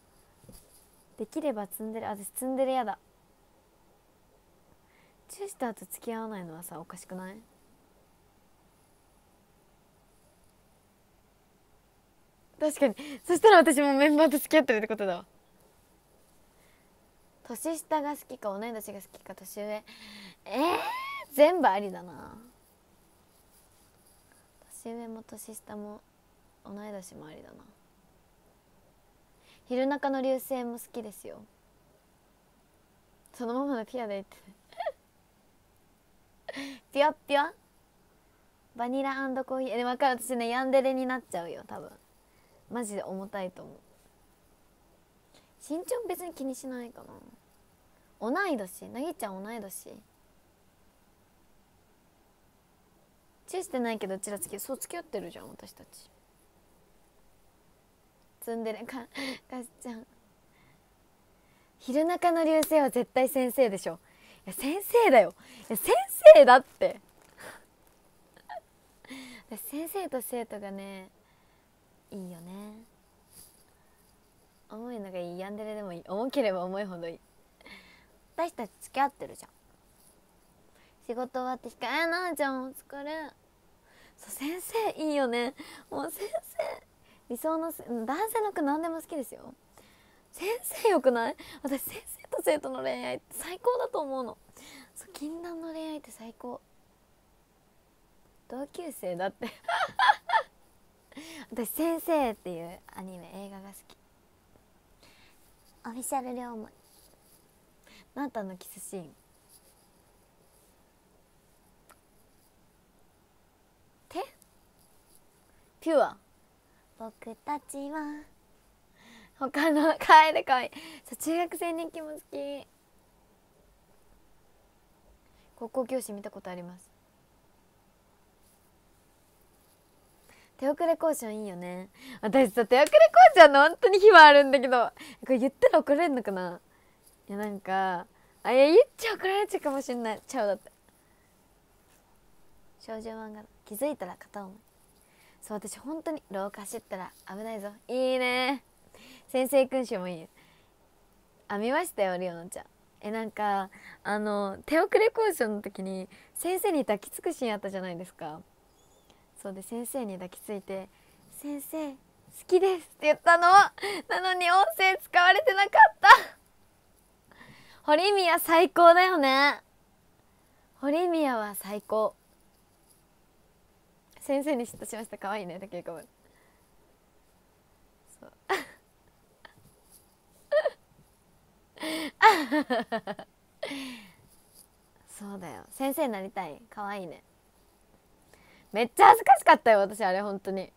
できればツンデレ私ツンデレやだ。チューした後付き合わないのはさおかしくない？確かに。そしたら私もメンバーと付き合ってるってことだわ。年下が好きか同い年が好きか年上。えー、全部ありだな。年上も年下も同い年もありだな。昼中の流星も好きですよ。そのままのピアで言って。ピュアピュア？バニラコーヒー。えでも分かる。私ねヤンデレになっちゃうよ多分。マジで重たいと思う。身長別に気にしないかな。同い年。なぎちゃん同い年。チューしてないけどうちら付き。そう付き合ってるじゃん私たち。積んでるかかしちゃん。昼中の流星は絶対先生でしょ。いや先生だよ。いや先生だって。先生と生徒がねいいよね重いのがいいヤンデレでもいい重ければ重いほどいい。私たち付き合ってるじゃん。仕事終わって控えなあちゃんお疲れそう先生いいよね。もう先生理想の男性の句何でも好きですよ。先生よくない？私先生と生徒の恋愛って最高だと思うの。そう禁断の恋愛って最高。同級生だって。私「先生」っていうアニメ映画が好き。オフィシャル両思いなたのキスシーン。手？ピュア。僕たちは。他の帰れかわいい。そう中学生人気も好き。高校教師見たことあります手遅れ交渉いいよね。私さ手遅れ交渉の本当に日はあるんだけど。これ言ったら怒られるのかな。いやなんかあいや言っちゃ怒られちゃうかもしんない。ちゃうだって。少女漫画気づいたら片思いそう私本当に廊下走ったら危ないぞ。いいね。先生君主もいい。あ見ましたよリオナちゃん。えなんかあの手遅れ交渉の時に先生に抱きつくシーンあったじゃないですか。そうで先生に抱きついて「先生好きです」って言ったの。なのに音声使われてなかった。堀宮最高だよね。堀宮は最高。先生に嫉妬しました。可愛いね竹井子そう。そうだよ。先生になりたい。可愛いね。めっちゃ恥ずかしかったよ私あれ本当に。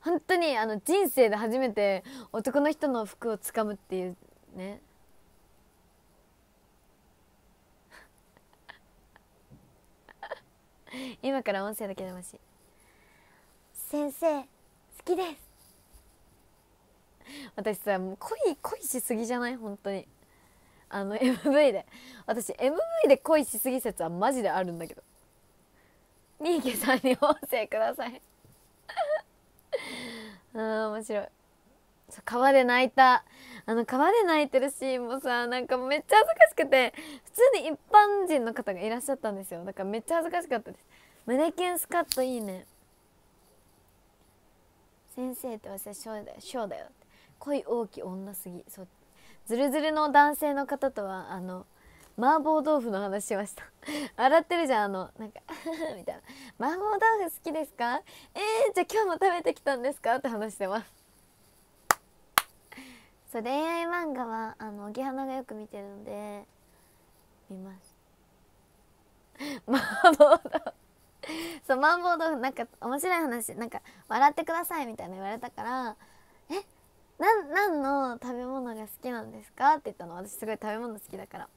本当にあの人生で初めて男の人の服をつかむっていうね。今から音声だけでもし。先生好きです。私さもう恋恋しすぎじゃない？本当に。あの MV で。私 MV で恋しすぎ説はマジであるんだけど三池さんに音声ください。あー面白い。そう川で泣いたあの川で泣いてるシーンもさなんかめっちゃ恥ずかしくて普通に一般人の方がいらっしゃったんですよ。だからめっちゃ恥ずかしかったです。胸キュンスカットいいね。先生って私はショーだよショーだよって恋大きい女すぎそう。ズルズルの男性の方とはあの麻婆豆腐の話しました。洗ってるじゃんあのなんか みたいな。麻婆豆腐好きですか？えー、じゃあ今日も食べてきたんですか？って話してます。そう恋愛漫画はあの荻花がよく見てるので見ます。麻婆豆腐。そう麻婆豆腐なんか面白い話なんか笑ってくださいみたいな言われたからえなん何の食べ物が好きなんですか？って言ったの。私すごい食べ物好きだから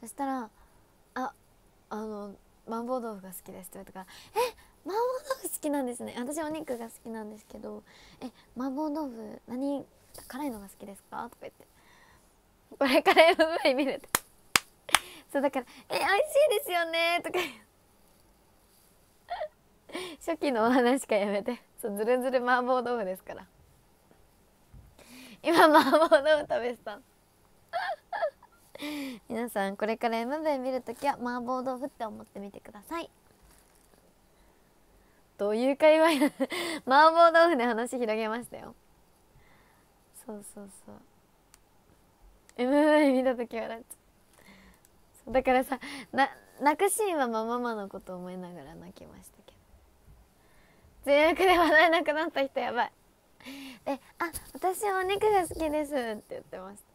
そしたら「ああの麻婆豆腐が好きです」って言われたから「え麻婆豆腐好きなんですね。私お肉が好きなんですけどえ麻婆豆腐何辛いのが好きですか?」とか言って。これから MV 見ると。そうだから「え美味しいですよね」とか初期のお話しかやめて。そうずるずる麻婆豆腐ですから。今麻婆豆腐食べてた。皆さんこれから MV 見るときは麻婆豆腐って思ってみてください。どういう会話や。麻婆豆腐で話広げましたよ。そうそうそう。MV 見た時笑っちゃう。だからさな泣くシーンはまあママのこと思いながら泣きましたけど。全力で笑えなくなった人やばい。で「あ私はお肉が好きです」って言ってました。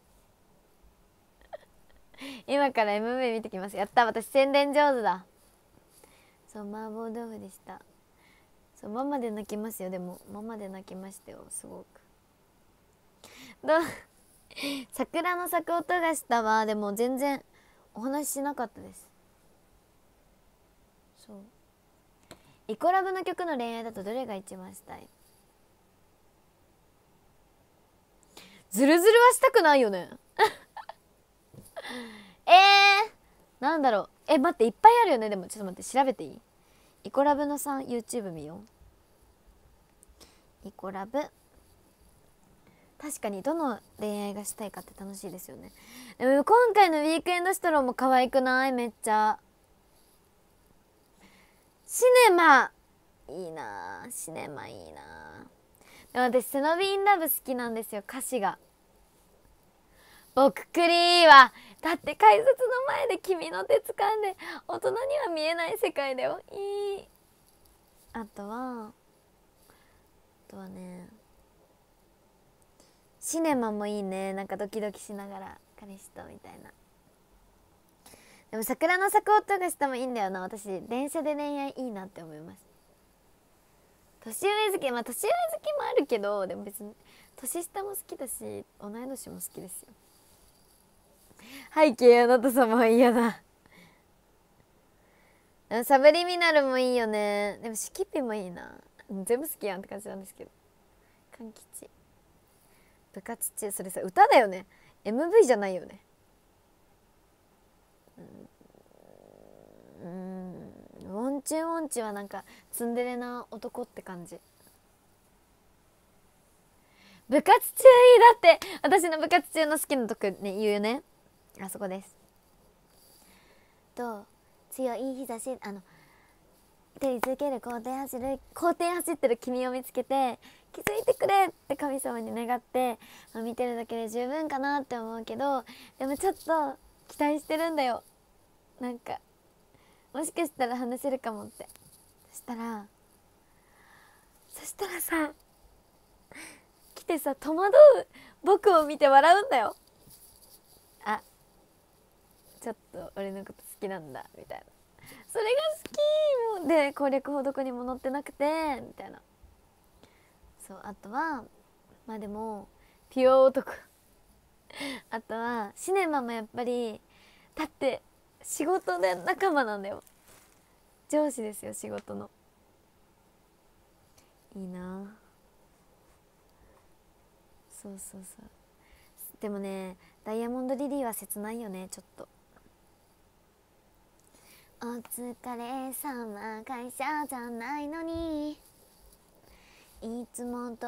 今から MV 見てきます。やった。私宣伝上手だ。そう麻婆豆腐でした。そうママで泣きますよ。でもママで泣きましたよ。すごく。ど 桜の咲く音がしたわ。でも全然お話ししなかったです。そう。イコラブの曲の恋愛だとどれが一番したい？ズルズルはしたくないよね。えー、なんだろう。え待っていっぱいあるよね。でもちょっと待って調べていい？イコラブのさん YouTube 見よう。イコラブ。確かにどの恋愛がしたいかって楽しいですよね。でも今回のウィークエンドシトローも可愛くない？めっちゃ。シネマ。いいなシネマいいなでも私セノビンラブ好きなんですよ。歌詞が。僕クリーはだって改札の前で君の手掴んで大人には見えない世界だよ。いい。あとはあとはねシネマもいいね。なんかドキドキしながら彼氏とみたいな。でも桜の咲く音がしたもいいんだよな。私電車で恋愛いいなって思います。年上好き。まあ年上好きもあるけどでも別に年下も好きだし同い年も好きですよ。背景あなた様は嫌だ。サブリミナルもいいよね。でもシキピもいいな。全部好きやんって感じなんですけど。柑吉。部活中。それさ歌だよね。MV じゃないよね。うん。ウォンチュウォンチュはなんかツンデレな男って感じ。部活中いいだって。私の部活中の好きなとこね言うよね。あそこです。と強い日差しあの照り続ける校庭走る校庭走ってる君を見つけて気づいてくれって神様に願って、まあ、見てるだけで十分かなって思うけどでもちょっと期待してるんだよ。なんかもしかしたら話せるかもって。そしたらそしたらさ来てさ戸惑う僕を見て笑うんだよ。ちょっと俺のこと好きなんだみたいな。それが好きで攻略法どこにも載ってなくてみたいな。そうあとはまあでもピュア男。あとはシネマもやっぱりだって仕事で仲間なんだよ。上司ですよ仕事の。いいな。そうそうそう。でもねダイヤモンドリリーは切ないよねちょっと。お疲れ様会社じゃないのに。いつも通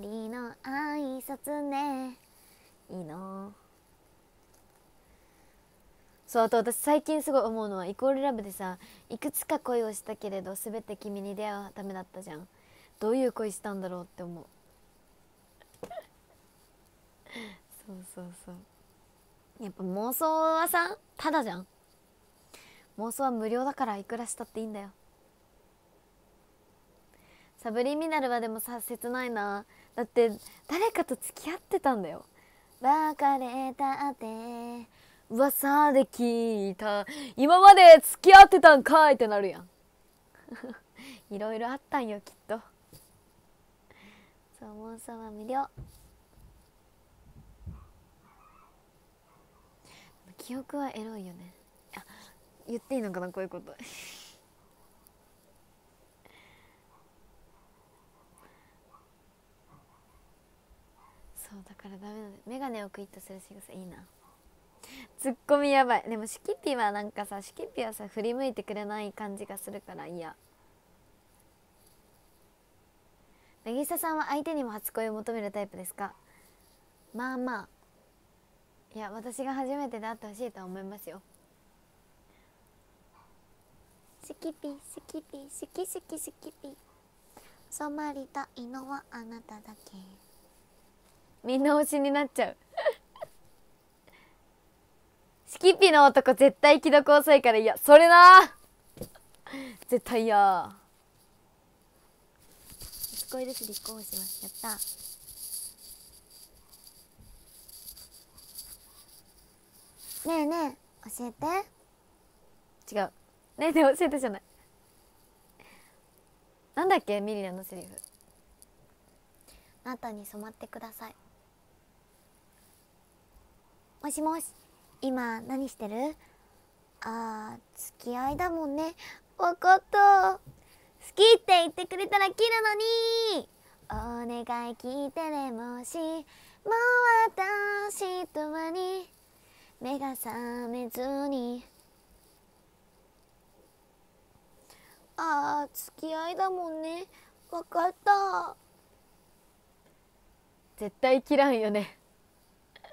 りの挨拶ね。いいなそうあと私最近すごい思うのはイコールラブでさいくつか恋をしたけれど全て君に出会うためだったじゃん。どういう恋したんだろうって思う。そうそうそう。やっぱ妄想はさただじゃん。妄想は無料だからいくらしたっていいんだよ。サブリミナルはでもさ切ないな。だって誰かと付き合ってたんだよ。別れたって。噂で聞いた。今まで付き合ってたんかいってなるやん。いろいろあったんよきっと。そう妄想は無料。記憶はエロいよね。言っていいのかなこういうこと。そうだからダメだ。ね眼鏡をクイッとする仕草いいな。ツッコミやばい。でもシキピはなんかさシキピはさ振り向いてくれない感じがするから嫌。渚さんは相手にも初恋を求めるタイプですか？まあまあ。いや私が初めてで会ってほしいとは思いますよ。シキピシキピシキシキシキピ染まりたいのはあなただけ。みんな推しになっちゃう。スキピの男絶対既読遅いからいやそれな。絶対嫌。初恋です。立候補します。やった。ねえねえ教えて。違うねえねえ教えてじゃない。なんだっけミリナのセリフ。あなたに染まってください。もしもし今何してる？あー付き合いだもんね。分かった。好きって言ってくれたら切るのに。お願い聞いてねもし。もう私とはに目が覚めずに。あー付き合いだもんね。分かった。絶対切らんよね。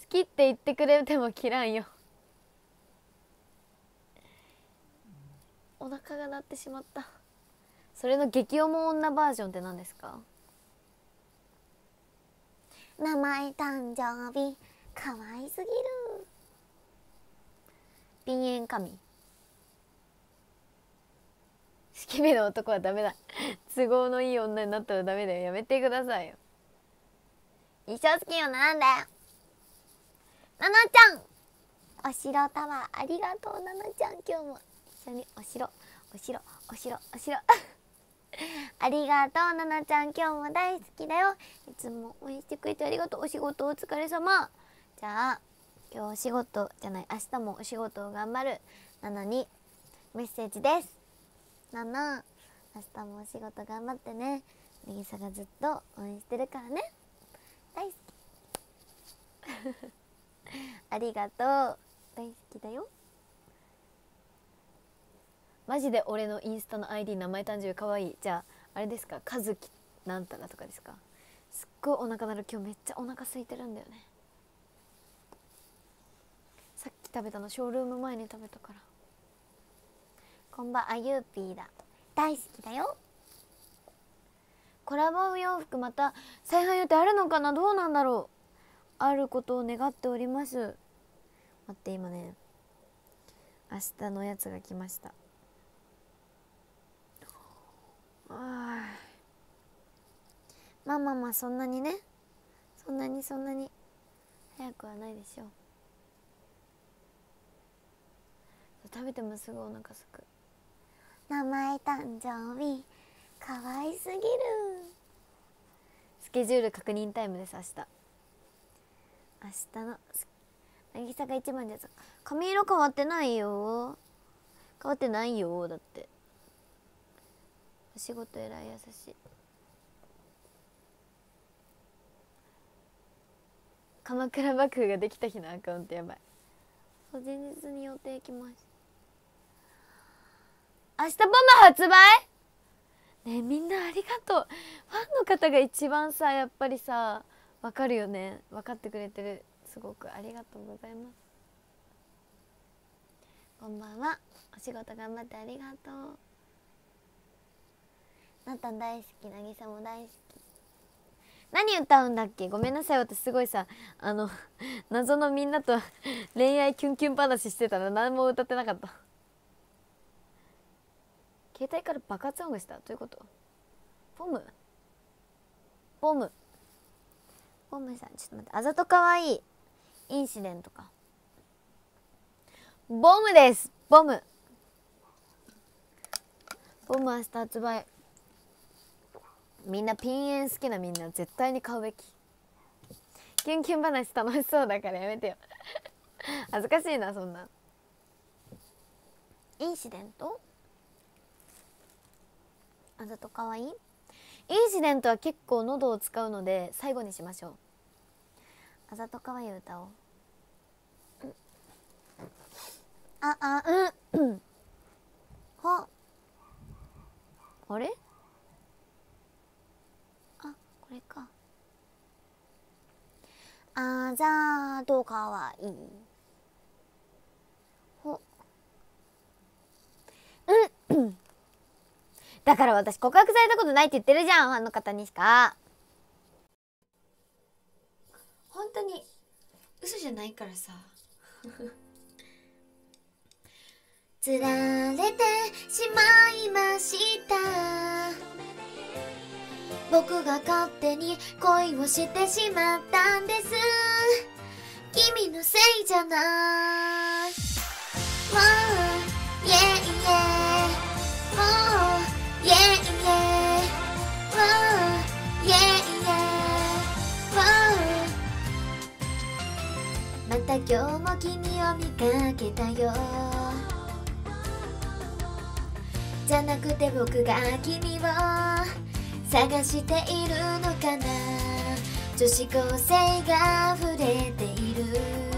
好きって言ってくれても切らんよ。お腹が鳴ってしまった。それの激重女バージョンって何ですか？名前誕生日。かわいすぎる鼻炎神。式目の男はダメだ。都合のいい女になったらダメだよ。やめてくださいよ。一生好きよなんだよ。ななちゃん。お城タワーありがとうななちゃん。今日も。一緒にお城。お城お城お城。ありがとうななちゃん。今日も大好きだよ。いつも応援してくれてありがとう。お仕事お疲れ様。じゃあ。今日お仕事じゃない明日もお仕事を頑張る。ななにメッセージです。なな明日もお仕事頑張ってね。ねぎさがずっと応援してるからね。大好き。ありがとう。大好きだよ。マジで俺のインスタの ID 名前誕生日かわいい。じゃああれですか？和樹なんたらとかですか？すっごいお腹鳴る。今日めっちゃお腹空いてるんだよね。食べたのショールーム前に食べたから。こんばんあゆーぴーだ。大好きだよ。コラボ洋服また再販予定あるのかな？どうなんだろう。あることを願っております。待って今ね。明日のやつが来ました。まあまあまあそんなにね。そんなにそんなに。早くはないでしょう。食べてもすぐお腹すく。名前誕生日。かわいすぎる。スケジュール確認タイムです明日。明日の渚が一番です髪色変わってないよ。変わってないよだって。お仕事偉い優しい。鎌倉幕府ができた日のアカウントやばい。前日に予定来ました明日ボム発売？ねみんなありがとう。ファンの方が一番さやっぱりさわかるよね。分かってくれてる。すごくありがとうございます。こんばんは。お仕事頑張ってありがとう。なたん大好き渚も大好き。何歌うんだっけ？ごめんなさい。私すごいさあの 謎のみんなと恋愛キュンキュン話してたら何も歌ってなかった。携帯から爆発音がした。どういうこと？ボム？ボム？ボムさんちょっと待って。あざとかわいいインシデントか。ボムです！ボム。ボム明日発売みんなピンエン好きなみんな。絶対に買うべき。キュンキュン話楽しそうだからやめてよ。恥ずかしいなそんな。インシデント？あざとかわいい？インシデントは結構喉を使うので最後にしましょう。あざとかわいい歌を。ああうん。はあれ？あこれか。あざとかわいい。ほ。うん。だから私告白されたことないって言ってるじゃんファンの方にしか本当に嘘じゃないからさ つられてしまいました僕が勝手に恋をしてしまったんです君のせいじゃない Wow, yeah, yeah. Oh, yeah, yeah. Oh, yeah, yeah. Oh. また今日も君を見かけたよ。じゃなくて僕が君を探しているのかな。女子高生が溢れている。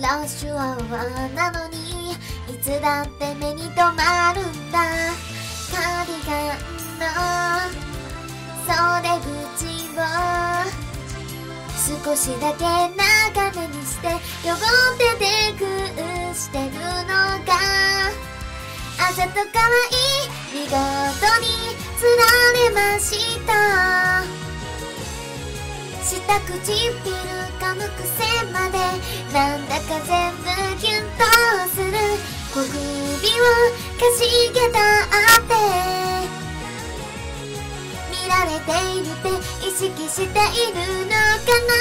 ラッシュアワーなのにいつだって目に留まるんだ。カーディガンの袖口を少しだけ長めにして汚れてくしてるのがあざとかわい見事につられました。下唇噛む癖までなんだか全部キュンとする。小首をかしげたって。見られているって意識しているのかな。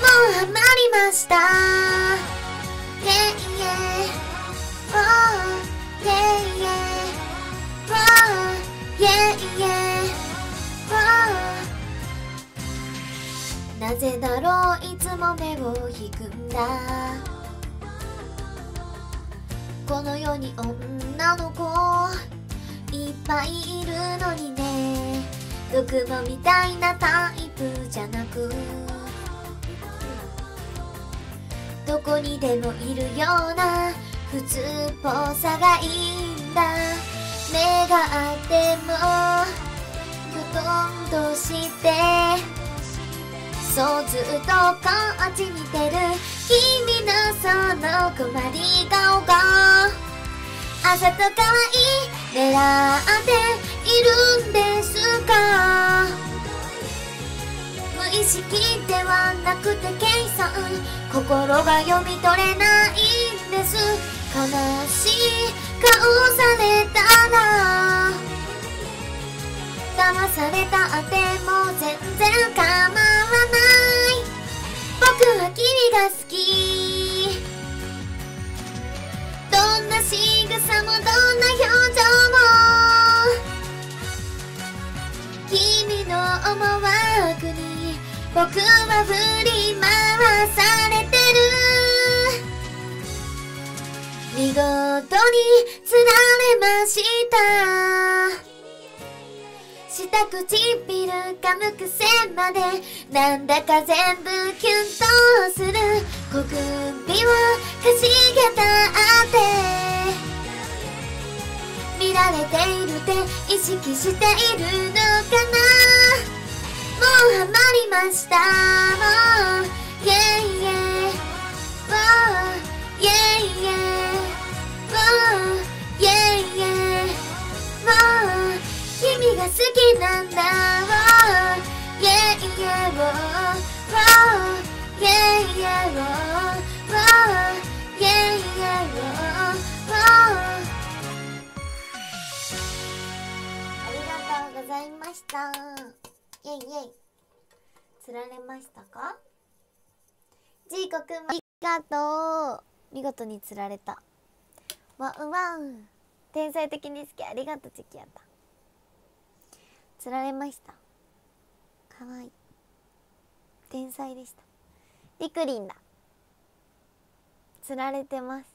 もうハマりました。Yeah yeah Oh yeah yeah Oh yeah yeah Oh なぜだろういつも目を引くんだ。この世に女の子いっぱいいるのにね。毒もみたいなタイプじゃなくどこにでもいるような普通っぽさがいいんだ。目があってもきょとんとしてそうずっとこっち見てる。君のその困り顔が。あざとかわい狙っているんですか無意識ではなくて計算。心が読み取れないんです。悲しい顔されたら。騙されたっても全然構わない。は君が好き。どんな仕草もどんな表情も。君の思惑に僕は振り回されてる。見事につられました。下唇噛む癖まで。なんだか全部キュンとする。小首をかしげたって。見られているって意識しているのかな。もうハマりました。もう Yeah yeah Wow Yeah yeah Wow Yeah yeah Wow 君が好きなんだ Wow Yeah yeah Wow Wow Yeah yeah Wow Wow Yeah yeah Wow Wow ありがとうございました。イェイイェイ。釣られました。かジーコくんありがとう見事に釣られた。わうわん天才的に好きありがとうチキやった。釣られました。かわい。い天才でした。りくりんだ。釣られてます。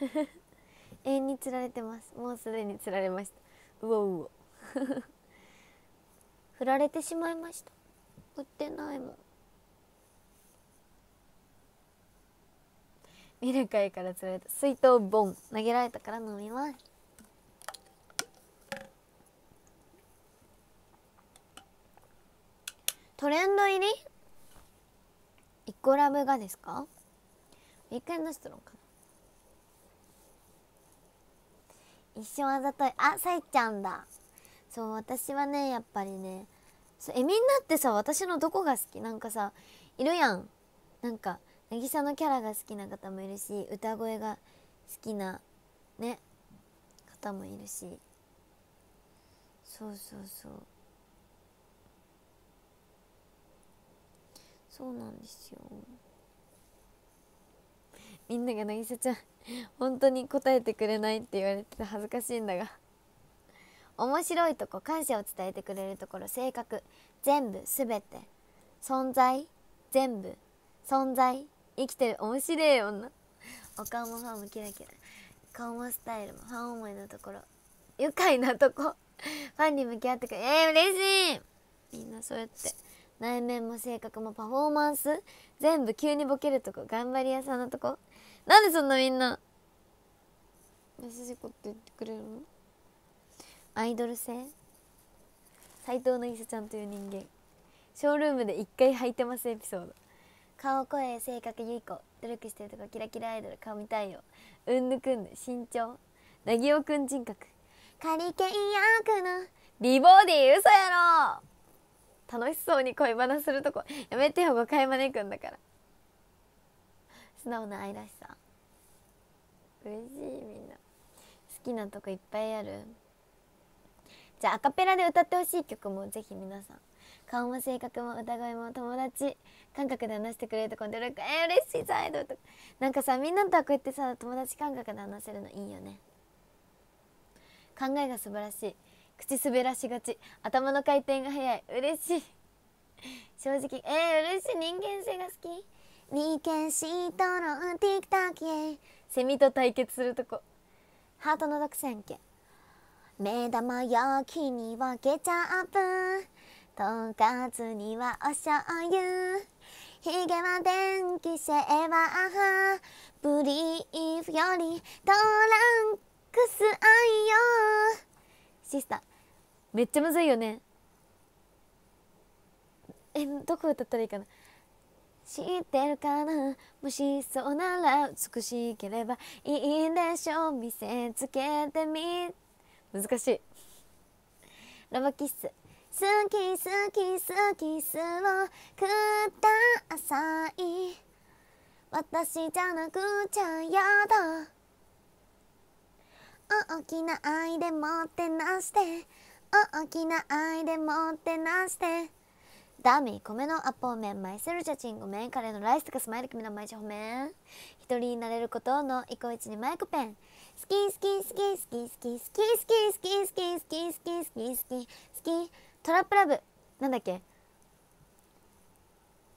永遠に釣られてます。もうすでに釣られました。うおうお。振られてしまいました。売ってないもん。見る会から釣られた。水筒ボン。投げられたから飲みます。トレンド入り？イコラブがですか？ウィークエンドシトロンかな。一生あざとい。あさいちゃんだ。そう私はねやっぱりねそうえみんなってさ私のどこが好き？なんかさいるやん。なんか渚のキャラが好きな方もいるし歌声が好きなね方もいるし。そうそうそう。そうなんですよ。みんなが渚ちゃん本当に答えてくれないって言われてて恥ずかしいんだが。面白いとこ感謝を伝えてくれるところ性格。全部すべて。存在。全部。存在。生きてる。面白い女。お顔もファンもキラキラ。顔もスタイルもファン思いのところ。愉快なとこ。ファンに向き合ってくれ。えー、嬉しい。みんなそうやって。内面も性格もパフォーマンス全部急にボケるとこ頑張り屋さんのとこ。なんでそんなみんな優しいこと言ってくれるの？アイドル性？斎藤渚ちゃんという人間。ショールームで一回履いてますエピソード。顔声性格ゆい子。努力してるとこキラキラアイドル。顔見たいよ。うんぬくんぬ身長。なぎおくん人格。カリケン役の美ボディ嘘やろ！楽しそうに恋バナするとこやめてよ誤解招くんだから。素直な愛らしさ。嬉しいみんな。好きなとこいっぱいある。じゃあアカペラで歌ってほしい曲もぜひ皆さん。顔も性格も歌声も友達。感覚で話してくれるとこでるかえー、嬉しいさアイドとか。なんかさみんなとはこうやってさ友達感覚で話せるのいいよね。考えが素晴らしい。口滑らしがち。頭の回転が速い。嬉しい。正直。えー、嬉しい。人間性が好き？人間しとろティックタキへセミと対決するとこ。ハートの独占権目玉焼きにはケチャップとんかつにはお醤油。ひげは電気シェーバーブリーフよりトランクス愛よシスター。めっちゃむずいよね。えどこ歌ったらいいかな。知ってるかな。もしそうなら美しければいいんでしょう。見せつけてみ。難しい。ラバキッス。好き好き好きスをください私じゃなくちゃやだ大きな愛でもてなして。大きな愛でもてなして。ダミー米のアポーメンマイセルジャチンごめん。カレーのライスとかスマイル君のマイチョホメン一人になれることの一個一にマイクペン。好き好き好き好き好き好き好き好き好き好き好き好き好き好きトラップラブなんだっけ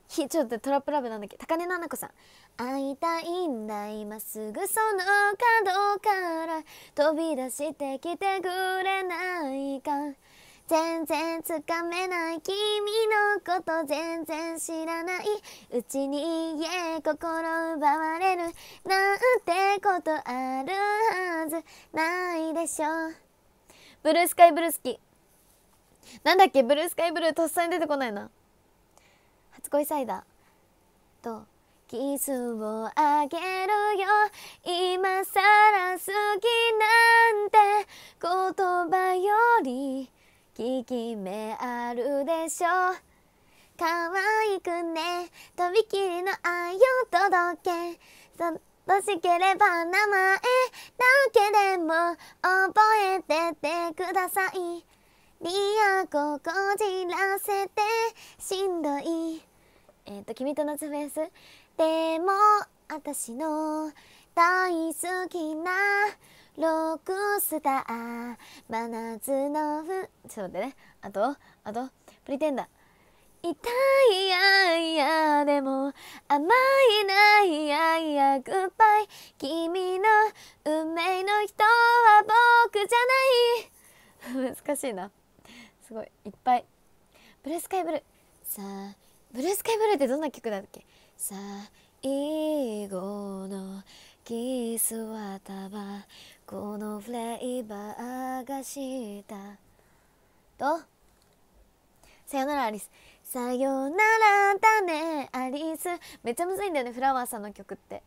ちょっとトラップラブなんだっけ高根菜々子さん会いたいんだ今すぐその角から飛び出してきてくれないか。全然つかめない君のこと全然知らない。うちに家心奪われるなんてことあるはずないでしょブルースカイブルー好き。なんだっけ？ブルースカイブルーとっさに出てこないな。初恋サイダー。とキスをあげるよ。今さら好きなんて言葉より効き目あるでしょ。可愛くねとびきりの愛を届け。そ欲しければ名前だけでも覚えててください。リアコこじらせてしんどい。えっ、ー、と君と夏フェス。でも私の大好きなロックスター真夏のふちょっと待ってね。あとあとプリテンダー。痛いやいやでも甘いないやいやグッバイ。君の運命の人は僕じゃない。難しいな。すごいいっぱい。ブルースカイブルー。さあブルースカイブルーってどんな曲だっけ？最後のキスはたばこのフレーバーがした。とさよならアリス。さよならだねアリス。めっちゃむずいんだよねフラワーさんの曲って。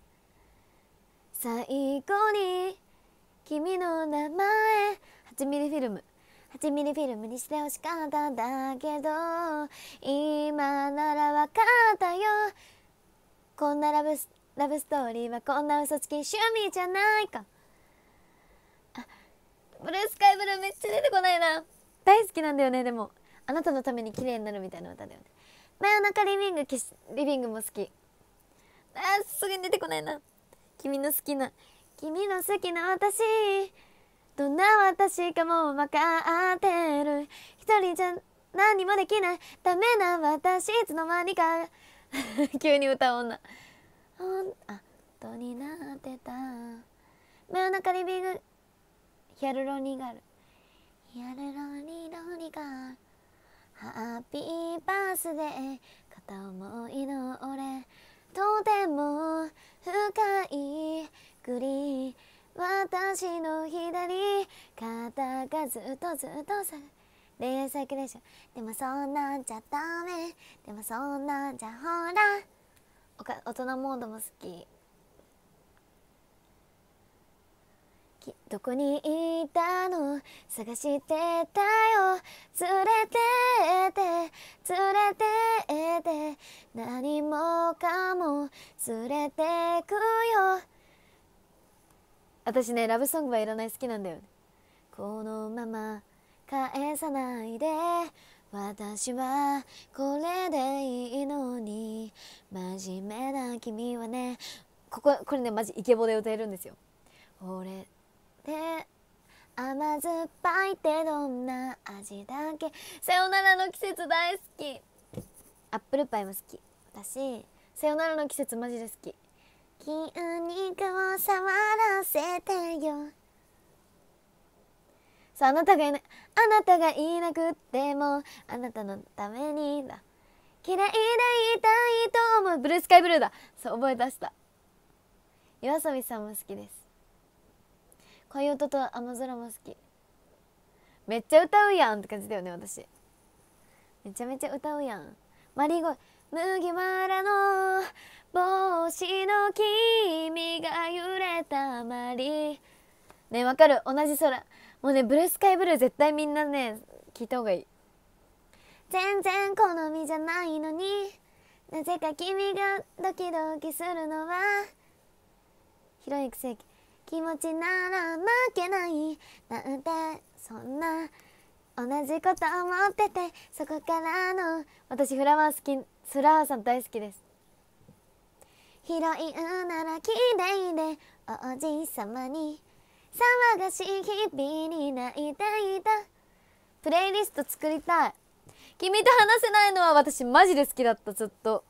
最後に君の名前。8ミリフィルム。8ミリフィルムにしてほしかったんだけど。今ならわかったよ。こんなラブラブストーリーはこんな嘘つき趣味じゃないか。あブルースカイブルーめっちゃ出てこないな。大好きなんだよねでも。あなたのために綺麗になるみたいな歌だよね。真夜中リビングリビングも好き。あすぐに出てこないな。君の好きな君の好きな私。どんな私かも分かってる。一人じゃ何もできない。ダメな私。いつの間にか 急に歌う女ほんあとになってた。真夜中リビングヒャルロニガル。ヒャルロニロニガルハッピーバースデー。片思いの俺。とても深い。グリーン。私の左。肩がずっとずっとさ恋愛サイクレーションでもそんなんじゃダメ。でもそんなんじゃほら。おか大人モードも好きどこにいたの？探してたよ。連れてって連れてって。何もかも連れてくよ。私ねラブソングはいらない好きなんだよね。このまま返さないで。私はこれでいいのに。真面目な君はね。こここれねマジイケボで歌えるんですよ。俺で甘酸っぱいってどんな味だっけ。さよならの季節大好き。アップルパイも好き。私さよならの季節マジで好き。筋肉を触らせてよ。さああなたがいなあなたがいなくってもあなたのためにだ。嫌いでいたいと思う。ブルースカイブルーだ。そう覚え出した。夜遊びさんも好きです。恋音と雨空も好き。めっちゃ歌うやんって感じだよね私。めちゃめちゃ歌うやん。マリーゴー麦わらの帽子の君が揺れたまり。ねわかる？同じ空。もうねブルースカイブルー絶対みんなね聞いた方がいい。全然好みじゃないのになぜか君がドキドキするのは広いくせ気持ちなら負けない。なんてそんな同じこと思っててそこからの私フラワー好きフラワーさん大好きです。広いうなら綺麗で王子様に騒がしい日々に泣いていた。プレイリスト作りたい。君と話せないのは私マジで好きだったずっと。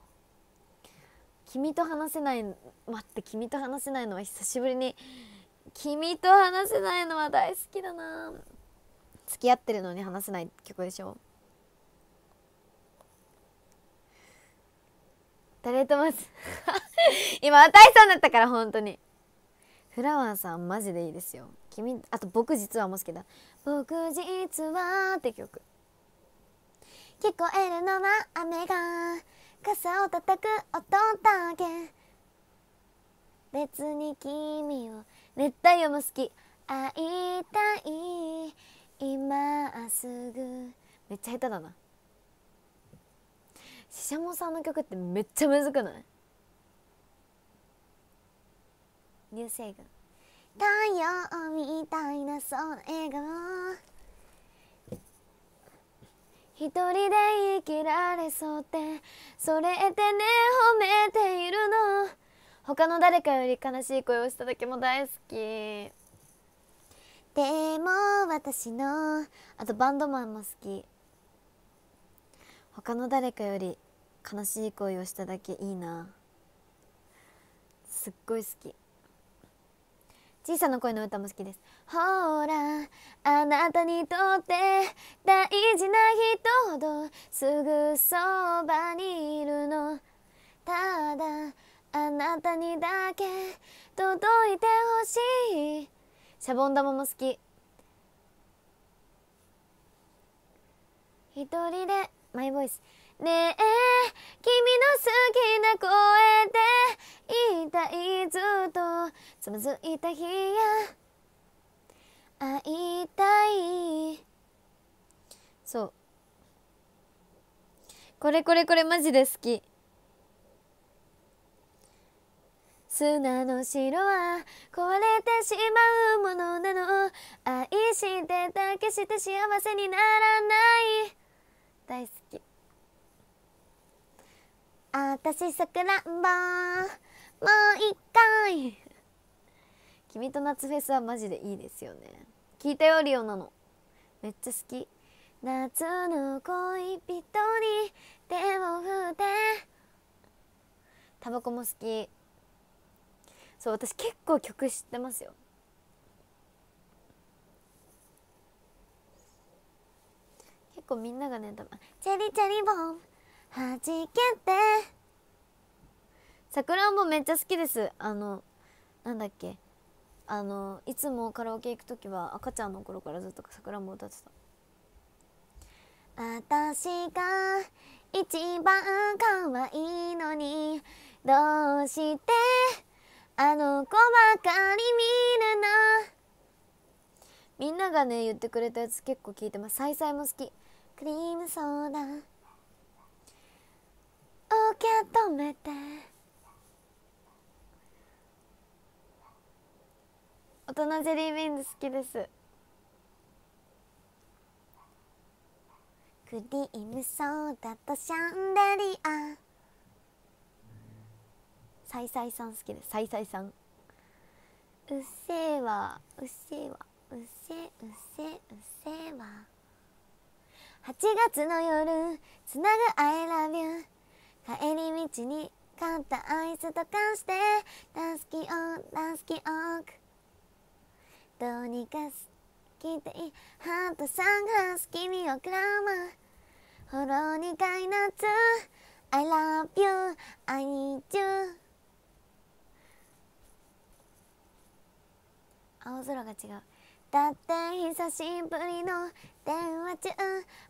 君と話せない待って君と話せないのは久しぶりに。君と話せないのは大好きだな。付き合ってるのに話せない曲でしょ。誰とます 今与えそうになったから本当に。フラワーさんマジでいいですよ。君あと僕実はも好きだ。僕実はって曲。聞こえるのは雨が傘を叩く音だけ。別に君を熱帯夜も好き。会いたい。今すぐ。めっちゃ下手だな。ししゃもさんの曲ってめっちゃむずくない？流星群。太陽みたいなその笑顔一人で生きられそうって。それってね褒めているの。他の誰かより悲しい声をした時も大好き。でも私のあとバンドマンも好き。他の誰かより悲しい恋をしただけいいな。すっごい好き。小さな声の歌も好きです。ほらあなたにとって大事な人ほどすぐそばにいるの。ただあなたにだけ届いてほしい。シャボン玉も好き。一人でマイボイスねえ君の好きな声で言いたいずっとつまずいた日や。会いたい。そう。これこれこれマジで好き。砂の城は壊れてしまうものなの。愛してだけして幸せにならない。大好き。あたしさくらんぼもう一回。君と夏フェスはマジでいいですよね。聞いたよリオなの。めっちゃ好き。夏の恋人に手を振って。タバコも好き。そう私結構曲知ってますよ。結構みんながね多分「チェリチェリボン。はじけて」さくらんぼめっちゃ好きです。あのなんだっけ。あのいつもカラオケ行く時は赤ちゃんの頃からずっとさくらんぼ歌ってた。私が一番可愛いのにどうしてあの子ばかり見るの。みんながね言ってくれたやつ結構聞いてます。サイサイも好き。クリームソーダ。受け止めて。大人ジェリービーンズ好きです。クリームソーダとシャンデリア。サイサイさん好きです。サイサイさん。うっせぇわ。うっせぇわ。うっせうっせうっせぇわ。8月の夜つなぐ I love you 帰り道に買ったアイスとかして大好きオン大好きオークどうにか好きでいいハートさんが好きにをくらむほろ苦い夏 I love you I need you 青空が違う。だって久しぶりの電話中。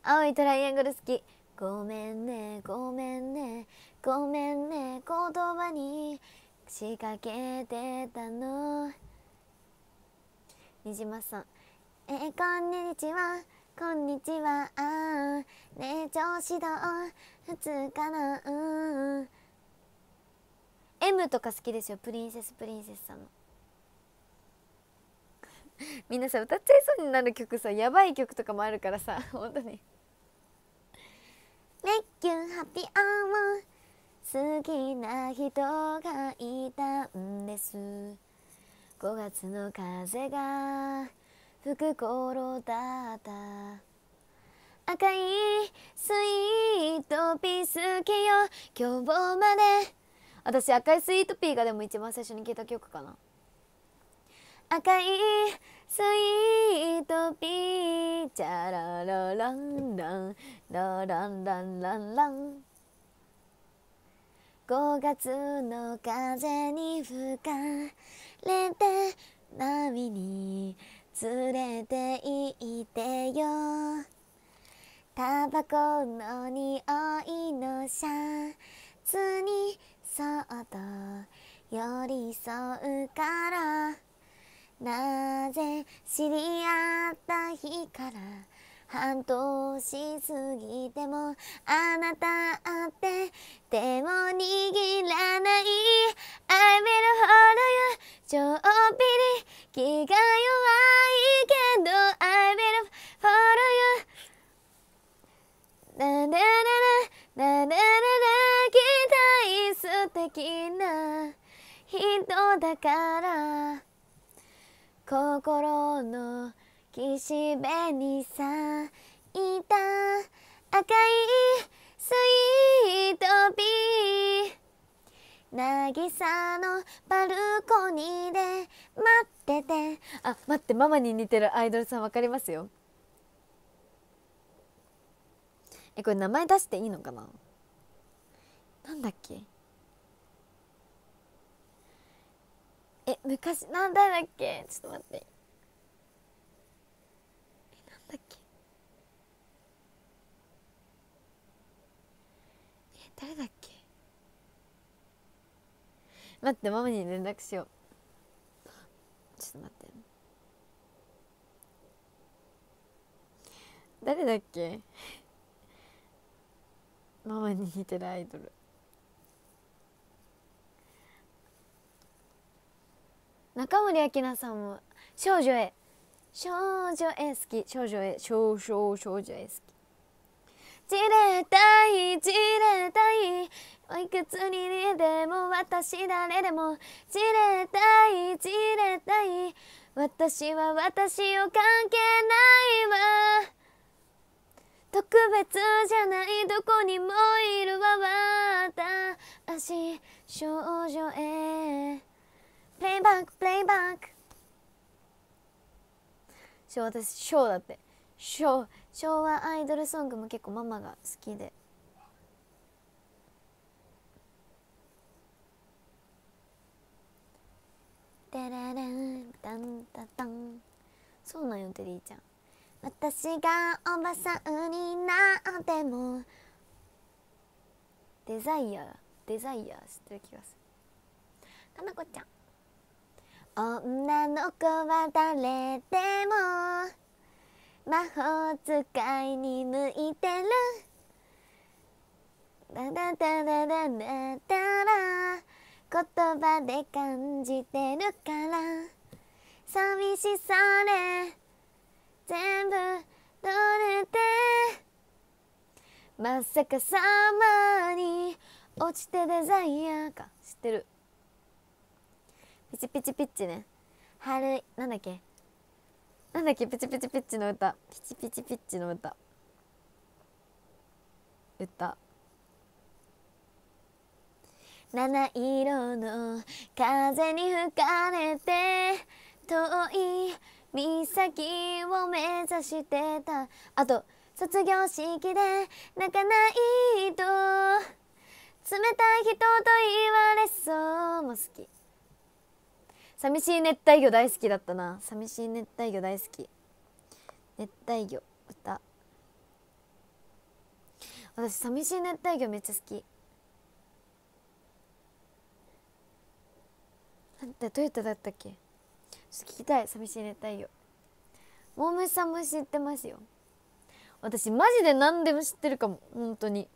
青いトライアングル好き。ごめんねごめんねごめんね言葉に仕掛けてたの。にじまさんえー、こんにちはこんにちはあねえ調子どう？普通かな？うん。M とか好きですよプリンセスプリンセスさんの。みんなさ歌っちゃいそうになる曲さやばい曲とかもあるからさ本当に「Make you happy も好きな人がいたんです」「5月の風が吹く頃だった」赤いスイートピー好きよ。今日まで。私赤いスイートピーがでも一番最初に聞いた曲かな。赤いスイートピー。チャララランラン。ラランランランラン。5月の風に吹かれて波に連れて行ってよ。タバコの匂いのシャツにそっと寄り添うから。なぜ知り合った日から半年過ぎてもあなたって手も握らない。I will hold you ちょっぴり気が弱いけど I will follow you なななななななな期待素敵な人だから心の岸辺に咲いた赤いスイートピー。渚のバルコニーで待ってて。あ待ってママに似てるアイドルさんわかりますよ。えこれ名前出していいのかな？なんだっけ？え昔なんだっけ？ちょっと待ってえなんだっけえ誰だっけ？待ってママに連絡しよう。ちょっと待って。誰だっけ？ママに似てるアイドル。中森明菜さんも。少女へ少女へ好き。少女へ少々少女へ好き。じれたいじれたいおいくつにでも私誰でもじれたいじれたい私は私を関係ないわ特別じゃないどこにもいるわ私少女へプレイバックプレイバックそう私ショーだって。昭昭和アイドルソングも結構ママが好きで。テレレンタンタタン。そうなんよテリーちゃん。私がおばさんになっても。デザイアデザイア知ってる気がする。かなこちゃん。女の子は誰でも。魔法使いに向いてる。ダダダダダダダラ。言葉で感じてるから。寂しさで。全部取れて。まさかサマーに落ちてデザイアか知ってる。ピチピチピッチね。春なんだっけ？なんだっけピチピチピッチの歌。ピチピチピッチの歌。歌。七色の風に吹かれて遠い岬を目指してた。あと卒業式で泣かないと。冷たい人と言われそうも好き。寂しい熱帯魚大好きだったな。寂しい熱帯魚大好き。熱帯魚歌私寂しい熱帯魚めっちゃ好き。なんてトヨタだったっけ？ちょっと聞きたい。寂しい熱帯魚。モームさんも知ってますよ。私マジで何でも知ってるかも。本当に。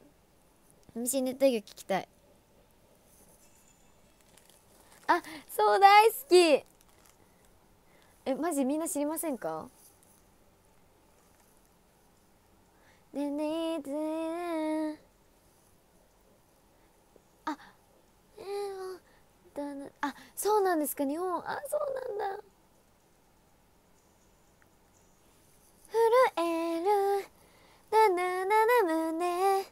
寂しい熱帯魚聞きたい。あそう大好き。えマジみんな知りませんか？ねねずあえー、だな。あそうなんですか？日本。あそうなんだ。震える。なななな胸。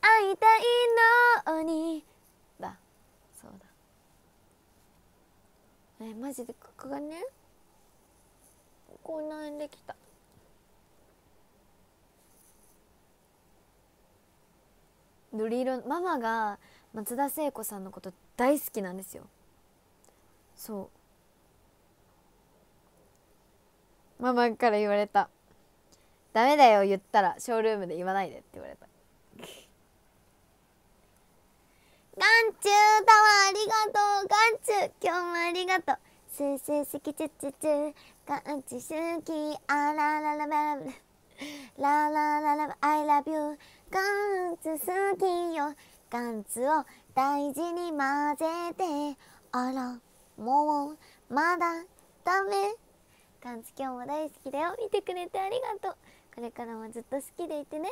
会いたいのにだそうだえマジでここがねこんなんできた。瑠璃色ママが松田聖子さんのこと大好きなんですよ。そう。ママから言われた「ダメだよ言ったらショールームで言わないで」って言われた。ガンチュータワーありがとうガンチュー今日もありがとうスースースキチュチュチュガンチュ好きあらららららララララ I love you ガンツ好きよガンツを大事に混ぜてあらもうまだダメガンツ今日も大好きだよ見てくれてありがとうこれからもずっと好きでいてね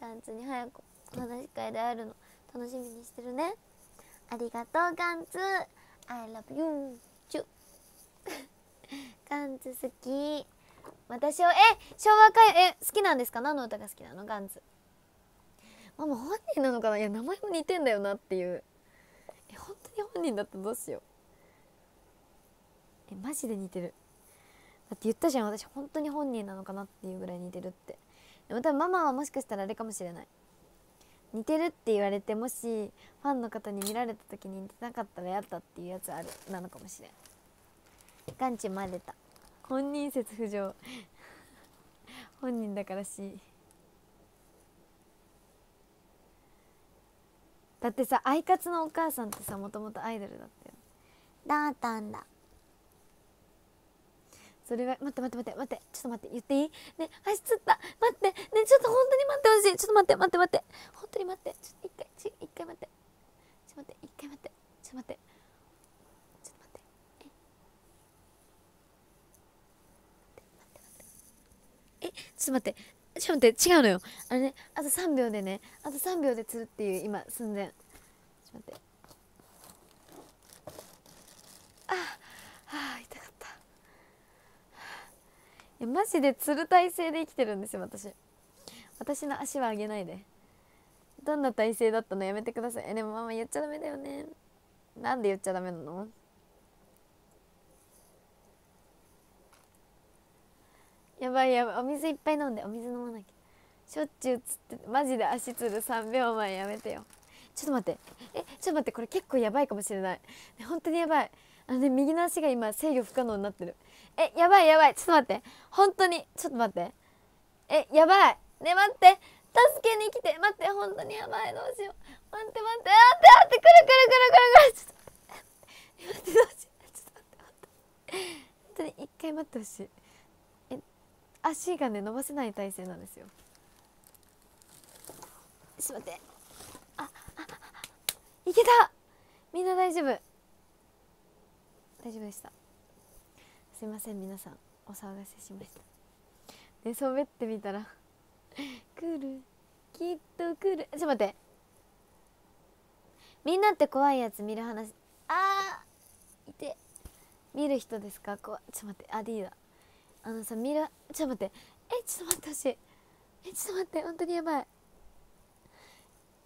ガンツに早くお話し会で会えるの楽しみにしてるね。ありがとうガンツ。I love you チュガンツ好き。私をえ昭和歌謡え好きなんですか？何の歌が好きなの？ガンツ。ママ本人なのかな？いや名前も似てんだよなっていう。え本当に本人だったらどうしよう。えマジで似てる。だって言ったじゃん。私本当に本人なのかなっていうぐらい似てるって。でも多分ママはもしかしたらあれかもしれない。似てるって言われてもしファンの方に見られた時に似てなかったらやったっていうやつあるなのかもしれん。ガンチま出た。本人説浮上。本人だからし。だってさアイカツのお母さんってさもともとアイドルだったよ。だったんだ。それは待って待って待って待って。ちょっと待って言っていい？ね足つった。待って。ねちょっと本当に待ってほしい。ちょっと待って待って待って。本当に待って。ちょっと一回一回待って。ちょっと待って。一回待って。ちょっと待って。ちょっと待って。え？ちょっと待って。ちょっと待って。違うのよ。あれねあと3秒でね。あと3秒で釣るっていう今寸前。ちょっと待って。ああ痛かったいやマジで釣る体勢で生きてるんですよ私。私の足は上げないで。どんな体勢だったの？やめてください。えでもママ言っちゃダメだよね。なんで言っちゃダメなの？やばいやばい。お水いっぱい飲んでお水飲まなきゃ。しょっちゅうつってマジで足つる。3秒前やめてよ。ちょっと待って。えちょっと待って。これ結構やばいかもしれない。ね本当にやばい。あのね右の足が今制御不可能になってる。えやばいやばい。ちょっと待って。本当に。ちょっと待って。えやばい。ね待って。助けに来て。待って。本当にやばい。どうしよう。待って待って。待って待って。くるくるくるくるくる。ちょっと待って待って。どうしようちょっと待って。待って本当に一回待ってほしい。え足がね伸ばせない体勢なんですよ。ちょっと待って。あああ。いけた。みんな大丈夫。大丈夫でした。すいません皆さんお騒がせしました。寝そべってみたら来る。きっと来る。ちょっと待って。みんなって怖いやつ見る話。あーいて。見る人ですか？怖い。ちょっと待って。あ D だ。あのさ見るちょっと待って。えちょっと待ってほしい。えちょっと待って。本当にやばい。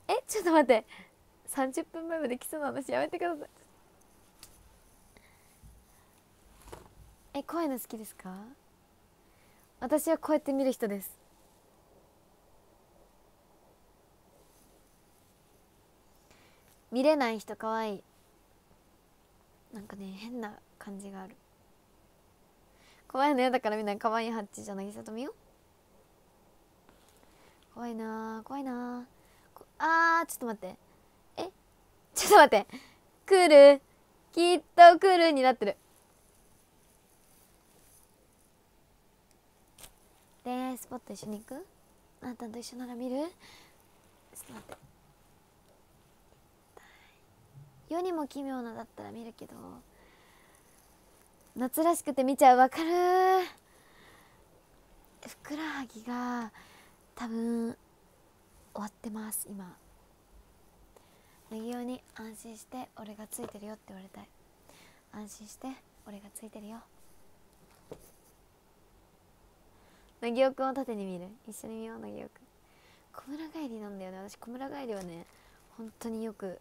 えちょっと待って。30分前まで来そうな話やめてくださいえ怖いの好きですか？私はこうやって見る人です。見れない人可愛い。なんかね変な感じがある。怖いの嫌だからみんな可愛いハッチじゃなぎさとみよ怖いな怖いな。ーあーちょっと待って。え？ちょっと待って。来る？きっと来るになってる。恋愛スポット一緒に行く？あなたと一緒なら見る？ちょっと待って。世にも奇妙なだったら見るけど夏らしくて見ちゃう？わかるふくらはぎが多分終わってます今。ネギ用に安心して俺がついてるよって言われたい。安心して俺がついてるよ。なぎおくんを縦に見る。一緒に見ようなぎおくん。小村帰りなんだよね。私小村帰りはね本当によく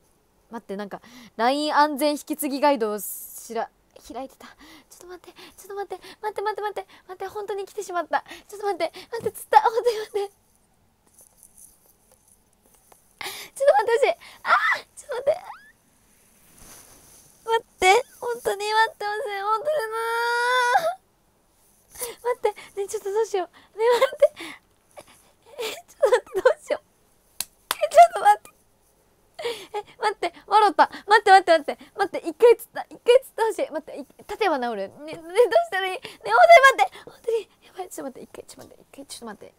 待ってなんか LINE 安全引き継ぎガイドをしら開いてた。ちょっと待ってちょっと待って待って待って待って待って本当に来てしまった。ちょっと待って待ってつった。待って待って。ちょっと待ってほしいあちょっと待って。待って本当に待ってほしい本当だな待ってねちょっとどうしよう。ね待って。えちょっと待ってどうしよう。えちょっと待って。え待って笑った。待って待って待って。待って一回つった。一回つったほしい。待って立てば治る。ねねどうしたらいい？ね本当に待って。本当に。やばいちょっと待って一回ちょっと待って。一回ちょっと待って。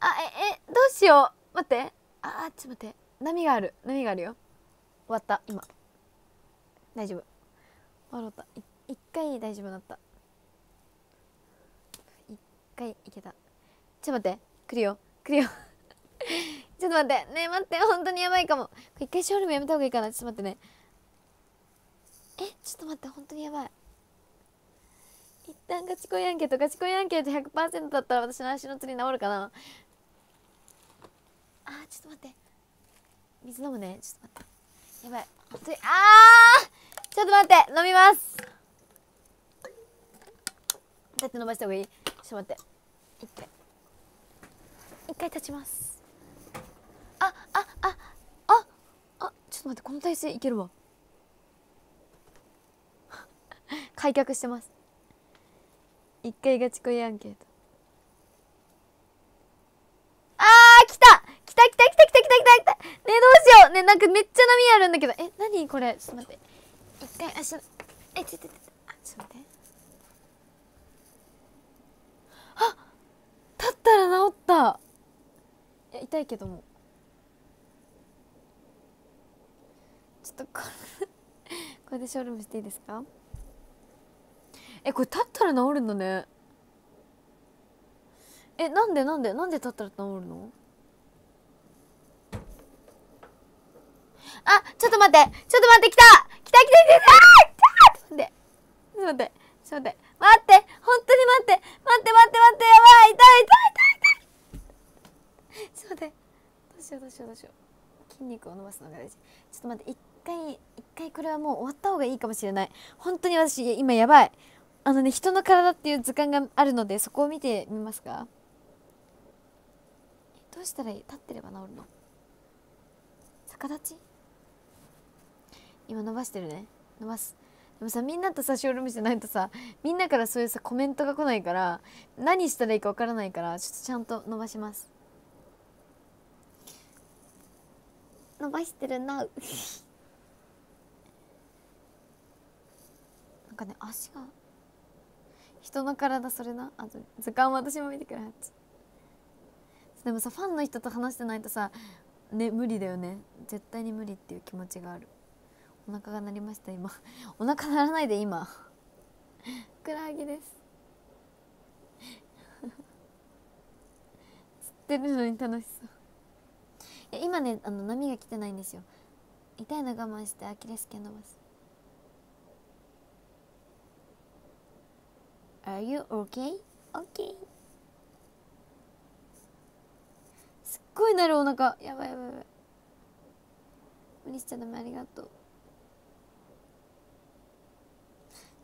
あええどうしよう。待って。あちょっと待って。波がある。波があるよ。終わった今。大丈夫。笑った。一回大丈夫だった。回いけた。ちょっと待って。来るよ。来るよ。ちょっと待って。ねえ待って。本当にやばいかも。一回ショールームやめた方がいいかな。ちょっと待ってね。え？ちょっと待って。本当にやばい。一旦ガチ恋アンケート。ガチ恋アンケート100%だったら私の足のつり治るかな。あーちょっと待って。水飲むね。ちょっと待って。やばい。本当にあー！ちょっと待って。飲みます。だって伸ばした方がいい。ちょっと待って。一回一回立ちます。あああああちょっと待ってこの体勢いけるわ。開脚してます。一回ガチ恋アンケート。あー来た！来た来た来た来た来た来た！来たねどうしよう。ねなんかめっちゃ波あるんだけど。え何これ？ちょっと待って。一回足のえちょっと待ってあちょっと待ってあ立ったら治った。いや痛いけども。ちょっとこれ これでショールームしていいですか？えこれ立ったら治るんだね。えなんでなんでなんで立ったら治るの？あちょっと待って。ちょっと待って来た。来た来た来た。来た。待って。ちょっと待って。ょっと待って待って本当に待って。待って待って待って。やばい痛い痛い痛い痛い。ちょっと待って。どうしようどうしようどうしよう。筋肉を伸ばすのが大事。ちょっと待って一回一回これはもう終わった方がいいかもしれない。本当に私今やばい。あのね人の体っていう図鑑があるのでそこを見てみますか。どうしたらいい？立ってれば治るの？逆立ち？今伸ばしてるね。伸ばす。もさみんなとさルームしてないとさみんなからそういうさコメントが来ないから何したらいいかわからないからちょっとちゃんと伸ばします。伸ばしてるな。なんかね足が人の体それな。あと図鑑私も見てくれはつ。でもさファンの人と話してないとさね無理だよね。絶対に無理っていう気持ちがあるお腹が鳴りました今。お腹鳴らないで今。ふ くらはぎです。吸ってるのに楽しそう。いや今ねあの波が来てないんですよ。痛いの我慢してアキレス腱伸ばす。Are you okay? Okay. すっごいなるお腹。やばいやばいやばい。無理しちゃダメありがとう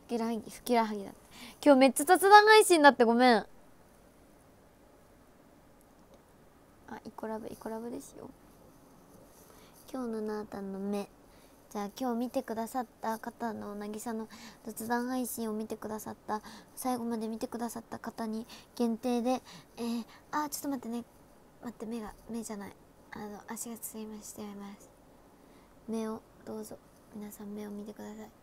ふきらはぎふきらはぎだって今日めっちゃ雑談配信だってごめん。あイコラブイコラブですよ。今日のなーたんの目。じゃあ今日見てくださった方の渚の雑談配信を見てくださった最後まで見てくださった方に限定でえー、あちょっと待ってね。待って目が目じゃない。あの足がつりましています。目をどうぞ。皆さん目を見てください。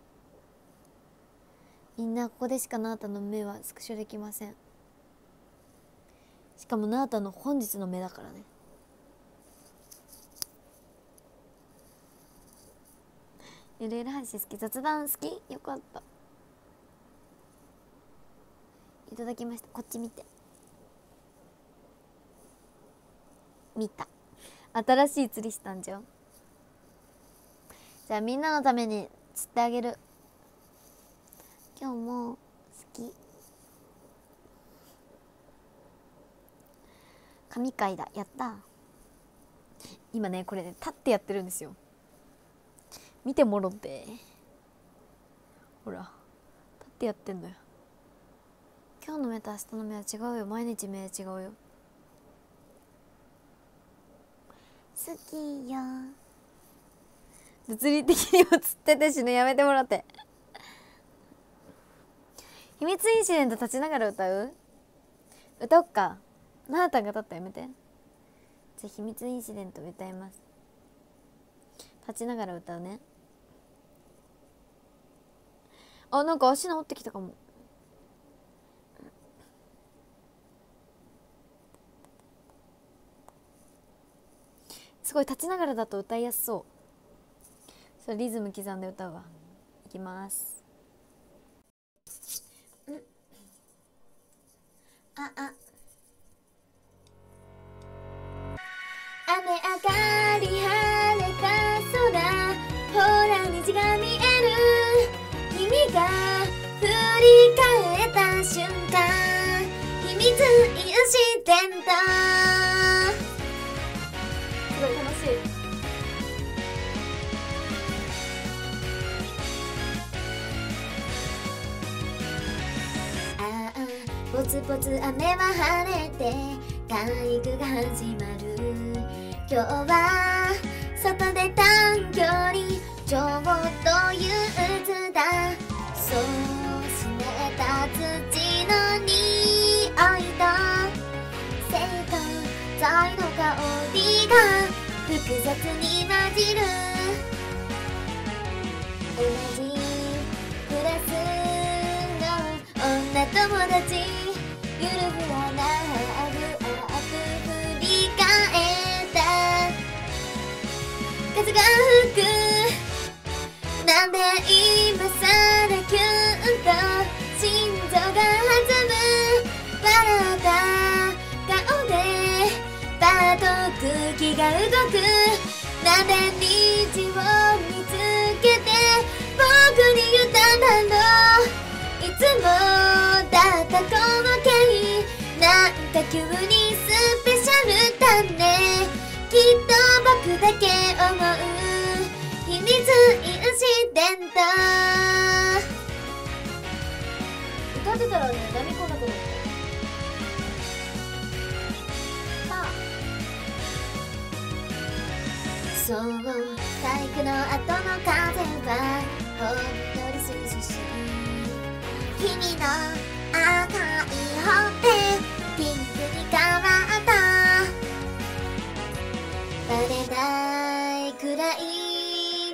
みんなここでしかなーたの目はスクショできません。しかもなーたの本日の目だからね。ゆるゆる配信好き。雑談好き。よかった。いただきました。こっち見て。見た。新しい釣りしたんじゃんじゃあみんなのために釣ってあげる。今日も好き。神回だ。やった。今ねこれね立ってやってるんですよ。見てもろって。ほら立ってやってんのよ。今日の目と明日の目は違うよ。毎日目違うよ。好きよ。物理的にも釣ってて死ぬ。やめてもらって秘密インシデント立ちながら歌う？歌おっか。なーたんが立ったやめて。じゃあ秘密インシデント歌います。立ちながら歌うね。あなんか足治ってきたかも。すごい立ちながらだと歌いやすそう。それリズム刻んで歌うわ。いきます。ああ。雨上がり晴れた空。ほら虹が見える。君が振り返った瞬間。秘密インシデンぽつぽつ雨は晴れて体育が始まる。今日は外で短距離ちょっと憂鬱だ。そう湿った土の匂いと生徒剤の香りが複雑に混じる。同じクラスの女友達。ゆるふわなハグアップ振り返った風が吹くなんで今さらキュンと心臓が弾む。笑った顔でパッと空気が動くなんで虹を見つけて僕に言ったんだろういつもだったこのなんか急にスペシャルだね。きっと僕だけ思う秘密インシデント歌ってたらね何来なくなっそう体育の後の風はほんのり涼し。い君の赤いほっぺピンクに変わった。バレないくらい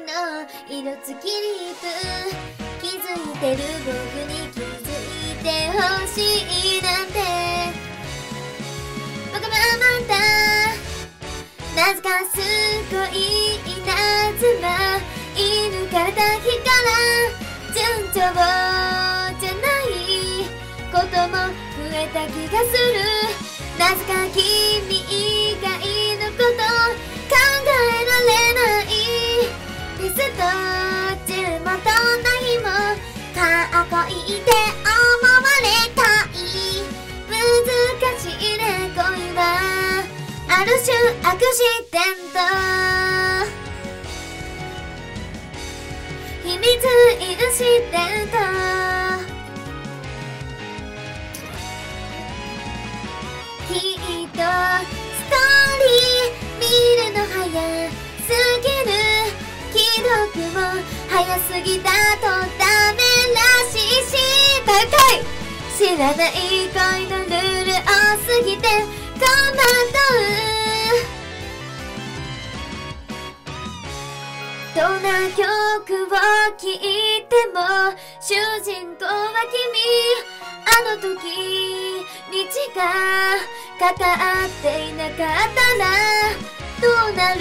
の色付きリップ気づいてる僕に気づいてほしいなんて。僕もまたなぜかすごい稲妻。犬からだ日から順調た気がするなぜか君以外のこと考えられないテスト中もどんな日もかっこいいって思われたい難しいね恋はある種アクシデント秘密インシデンきっとストーリー見るの早すぎる既読も早すぎだとダメらしいし高い知らない恋のルール多すぎて戸惑うどんな曲を聴いても主人公は君。あの時道がかかっていなかったらどうなる？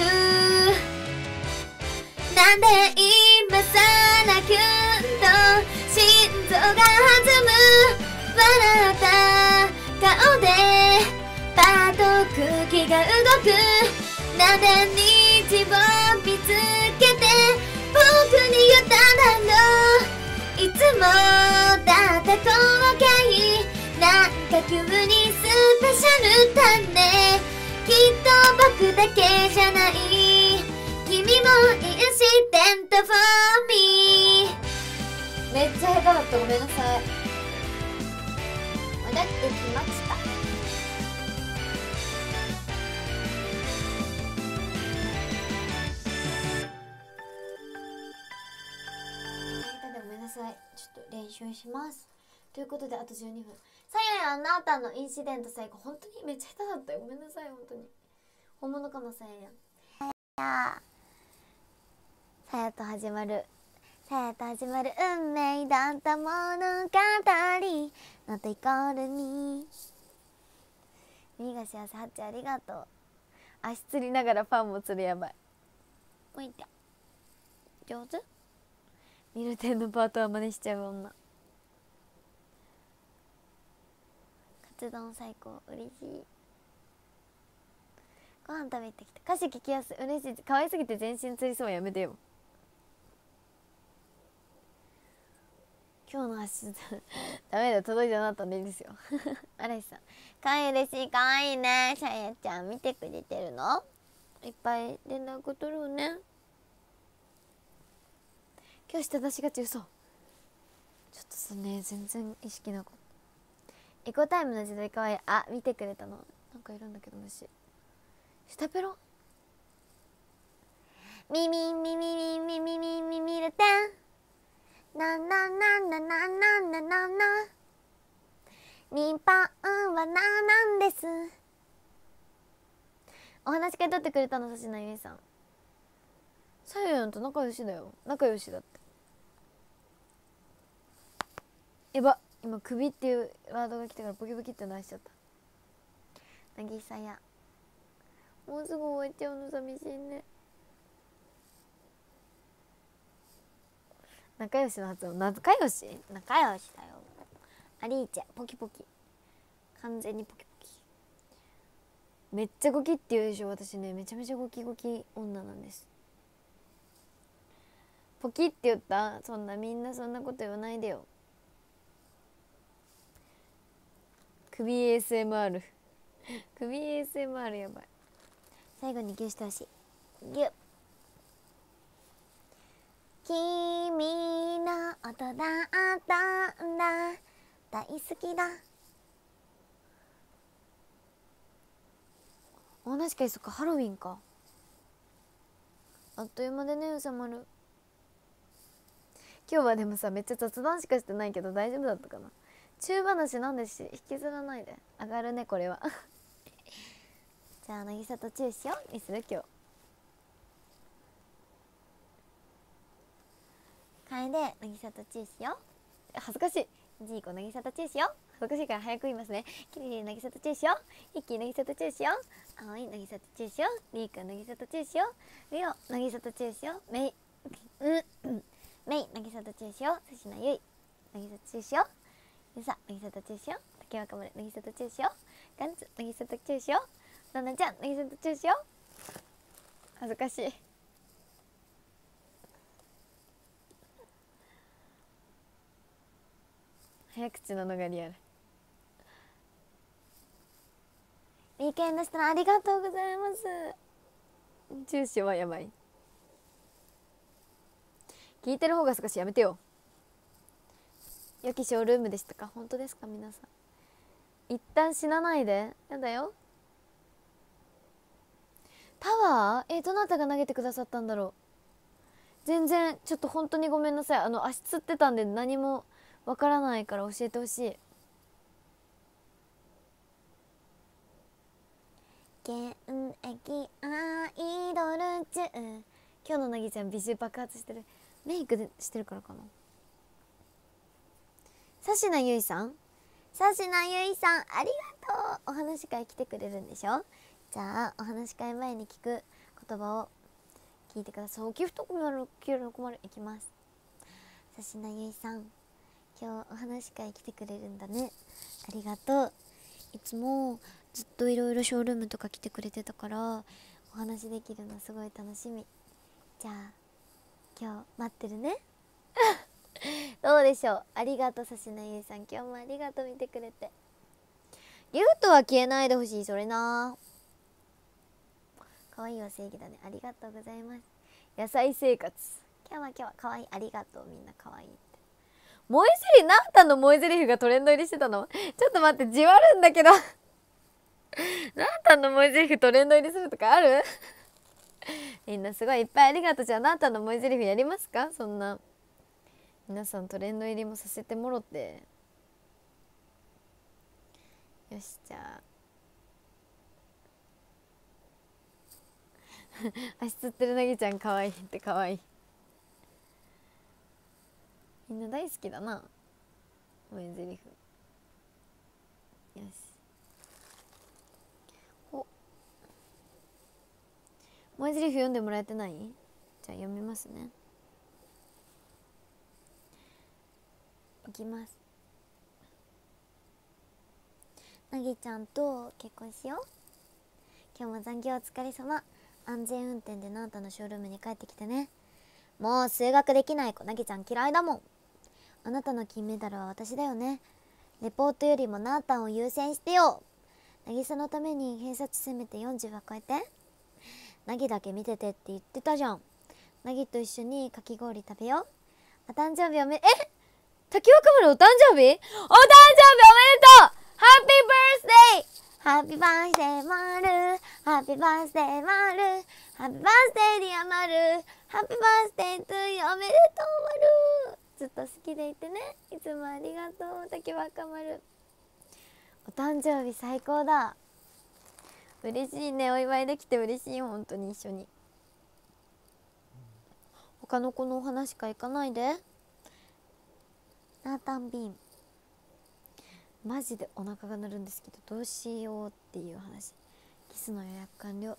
なんで今さらキュンと心臓が弾む？笑った顔でパッと空気が動く？なんで虹を見つけて僕に言っただろういつもだった後悔なんか急にスペシャルだねきっと僕だけじゃない。君もいいし Stand for me めっちゃ下手だったごめんなさい。戻ってきました。さい。ちょっと練習します。ということであと12分。さややあなたのインシデント最後。本当にめっちゃ下手だったよ。ごめんなさい本当に。本物かなさややさやと始まる。さやと始まる。運命だった物語。のとイコールに。耳が幸せハッチありがとう。足つりながらファンも釣るやばい。もういった上手？ミルテンのパートは真似しちゃう女。カツ丼最高嬉しい。ご飯食べてきた。歌詞聞きやすい。嬉しい。可愛すぎて全身つりそうやめてよ。今日の足 ダメだ届いてなかったんでいいですよ。嵐さん。かわいい嬉しい。かわいいねさやちゃん見てくれてるの？いっぱい連絡取ろうね今日下出しがち嘘ちょっとさね全然意識なかった。エコタイムの時代かわいい。あ見てくれたの。なんかいるんだけど虫。下ペロ？ミミミミミミミミミミルテンなななななななななニパンはななんですお話し会取ってくれたのさしなゆいさんさゆやんと仲良しだよ仲良しだってやば今首っていうワードが来てからボキボキって出しちゃった。なぎさや。もうすぐ終わっちゃうの寂しいね。仲良しの発音。仲良し？仲良しだよ。アリーチェポキポキ。完全にポキポキ。めっちゃゴキって言うでしょ私ねめちゃめちゃゴキゴキ女なんです。ポキって言った？そんなみんなそんなこと言わないでよ。首 ASMR 首 ASMR やばい。最後にギュしてほしい。ギュッ。君の音だったんだ。大好きだ。あ確かにそっかハロウィンか。あっという間でね収まる。今日はでもさめっちゃ雑談しかしてないけど大丈夫だったかな？中話なんでし引きずらないで。上がるねこれは。じゃあ渚とチューしよう。にする今日。楓渚とチューしよう。恥ずかしい。ジーコ渚とチューしよう。恥ずかしいから早く言いますね。キリリ渚とチューしよう。イッキー渚とチューしよう。葵渚とチューしよう。リーくん渚とチューしよう。リオ渚とチューしよう。メイうんメイ渚とチューしよう。さしなゆい渚とチューしよう。ゆさ渚とチューしよう。竹若丸渚とチューしよう。ガンツ渚とチューしよう。ななちゃん渚とチューしよう。恥ずかしい。早口なのがリアルウィーケンドしたらありがとうございます。中止はやばい。聞いてる方が少しやめてよ良きショールームでしたか？本当ですか？皆さん。一旦死なないで。やだよ。タワー？えどなたが投げてくださったんだろう。全然ちょっと本当にごめんなさい。あの足つってたんで何もわからないから教えてほしい。現役アイドル中。今日のなぎちゃん美獣爆発してる。メイクでしてるからかなさしなゆいさん。さしなゆいさんありがとう。お話し会来てくれるんでしょ？じゃあお話し会前に聞く言葉を聞いてください。ギフト困るキュー困るいきます。さしなゆいさん今日お話し会来てくれるんだね。ありがとう。いつもずっといろいろショールームとか来てくれてたからお話できるのすごい楽しみ。じゃあ今日待ってるね。どうでしょう？ありがとうさしなゆいさん。今日もありがとう見てくれて。ギフトは消えないでほしいそれな。可愛いは正義だね。ありがとうございます。野菜生活。今日は今日は可愛い。ありがとうみんな可愛いって。萌えゼリフなんたんの萌えゼリフがトレンド入りしてたの？ちょっと待ってじわるんだけど。なんたんの萌えゼリフトレンド入りするとかある？みんなすごいいっぱいありがとう。じゃあなんたんの萌えゼリフやりますか？そんな。皆さんトレンド入りもさせてもろて。よしじゃあ。足つってるなぎちゃんかわいいってかわい。いみんな大好きだな。萌えゼリフ。よし。お。萌えゼリフ読んでもらえてない？じゃあ読みますね。いきます。なぎちゃんと結婚しよう。今日も残業お疲れ様。安全運転でナータのショールームに帰ってきてね。もう数学できない子。なぎちゃん嫌いだもん。あなたの金メダルは私だよね。レポートよりもナータンを優先してよ。渚のために偏差値せめて40は超えて。なぎだけ見ててって言ってたじゃん。なぎと一緒にかき氷食べよう。お誕生日おめえっ滝若丸お誕生日？お誕生日おめでとう！ハッピーバースデーハッピーバースデーマルハッピーバースデーマルハッピーバースデーディアマルハッピーバースデートゥーユおめでとうマルずっと好きでいてね。いつもありがとう竹若丸。お誕生日最高だ。嬉しいね。お祝いできて嬉しい本当に一緒に。他の子のお話しか行かないで。ナータンビーン。マジでお腹が鳴るんですけどどうしようっていう話。キスの予約完了。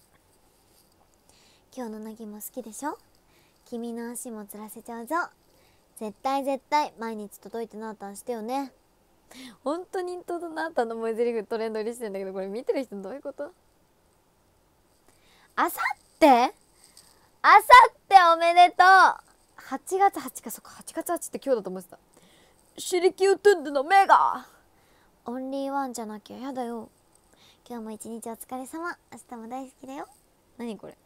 今日のなぎも好きでしょ？君の足もつらせちゃうぞ。絶対絶対毎日届いてナータンしてよね。本当にとどナータンの萌え台詞トレンド入りしてんだけどこれ見てる人どういうこと？あさって？あさっておめでとう。8月8かそっか8月8って今日だと思ってた。シリキュートゥンドの目が。オンリーワンじゃなきゃやだよ。今日も一日お疲れ様。明日も大好きだよ。何これ。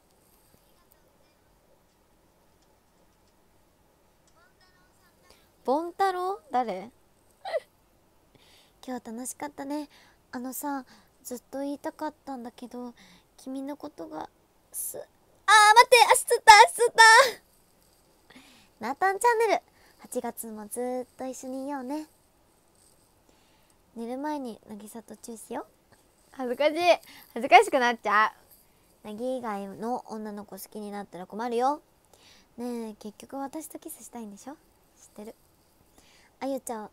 ボンタロウ？誰？今日楽しかったね。あのさずっと言いたかったんだけど君のことがすあー待って足つった足つった。ナータンチャンネル8月もずっと一緒にいようね。寝る前に渚とチューしよ恥ずかしい。恥ずかしくなっちゃう。なぎ以外の女の子好きになったら困るよ。ねえ結局私とキスしたいんでしょ？知ってる？あゆちゃん。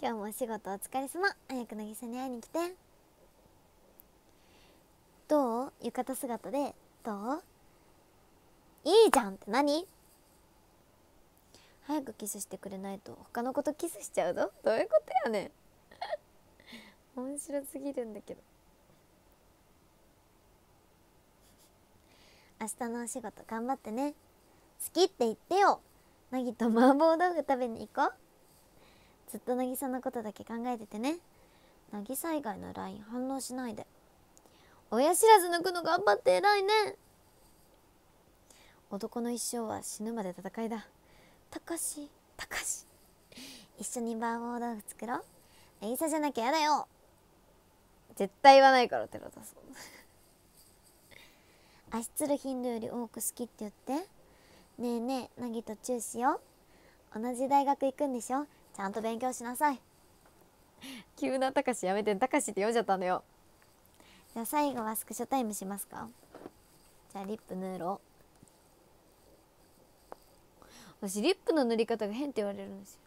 今日もお仕事お疲れ様。早く渚に会いに来て。どう？浴衣姿で？どう？いいじゃんって何？早くキスしてくれないと他の子とキスしちゃうぞ。どういうことやねん。面白すぎるんだけど。明日のお仕事頑張ってね。好きって言ってよ。なぎと麻婆豆腐食べに行こう。ずっと渚のことだけ考えててね。渚以外の LINE 反応しないで。親知らず抜くの頑張って偉いね。男の一生は死ぬまで戦いだ。たかしたかし。一緒に麻婆豆腐作ろう。渚じゃなきゃやだよ。絶対言わないから寺田さん足つる頻度より多く好きって言って。ねえねえなぎとチューしよう。同じ大学行くんでしょ。ちゃんと勉強しなさい。急なたかしやめてたかしって読んじゃったんだよ。じゃあ最後はスクショタイムしますか。じゃあリップ塗ろう私リップの塗り方が変って言われるんですよ。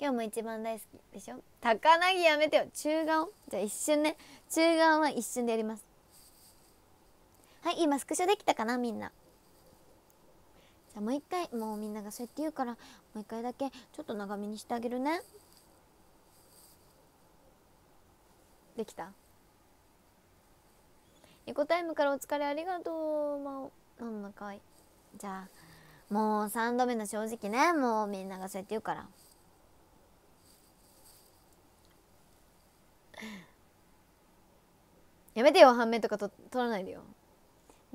今日も一番大好きでしょ？高凪やめてよ。中顔。じゃあ一瞬ね。中顔は一瞬でやります。はい今スクショできたかなみんな。じゃあもう一回もうみんながそうやって言うからもう一回だけちょっと長めにしてあげるね。できた。エコタイムからお疲れありがとう。まおなんだかい。じゃあもう3度目の正直ね。もうみんながそうやって言うから。やめてよ。半面とかと取らないでよ。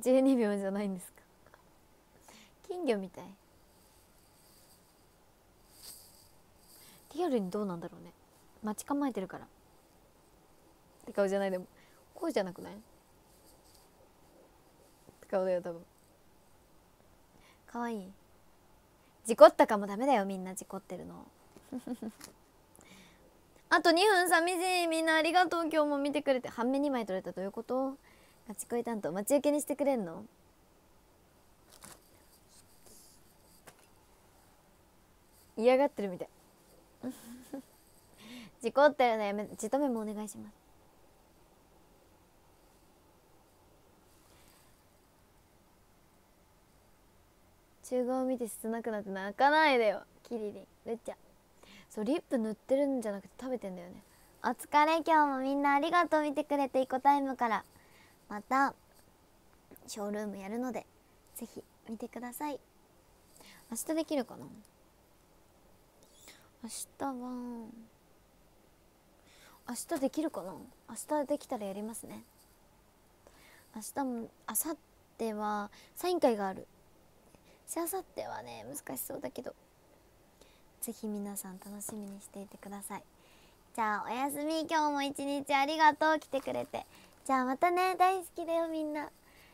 12秒じゃないんですか。金魚みたい。リアルにどうなんだろうね。待ち構えてるから。って顔じゃないでもこうじゃなくない？って顔だよ多分。かわいい。事故ったかもダメだよみんな事故ってるの。あと2分寂しい。みんなありがとう今日も見てくれて。半目2枚取れた。どういうこと？ガチ恋担当待ち受けにしてくれんの？嫌がってるみたい。事故ってるのやめじとめもお願いします中顔見て切なくなって泣かないでよ。キリリンルッチャ。そうリップ塗ってるんじゃなくて食べてんだよね。お疲れ今日もみんなありがとう見てくれてイコタイムから。またショールームやるのでぜひ見てください。明日できるかな？明日は明日できるかな？明日できたらやりますね。明日も明後日はサイン会がある。しあさってはね難しそうだけど是非皆さん楽しみにしていてください。じゃあおやすみ。今日も一日ありがとう。来てくれて。じゃあまたね。大好きだよみんな。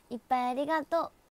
いっぱいありがとう。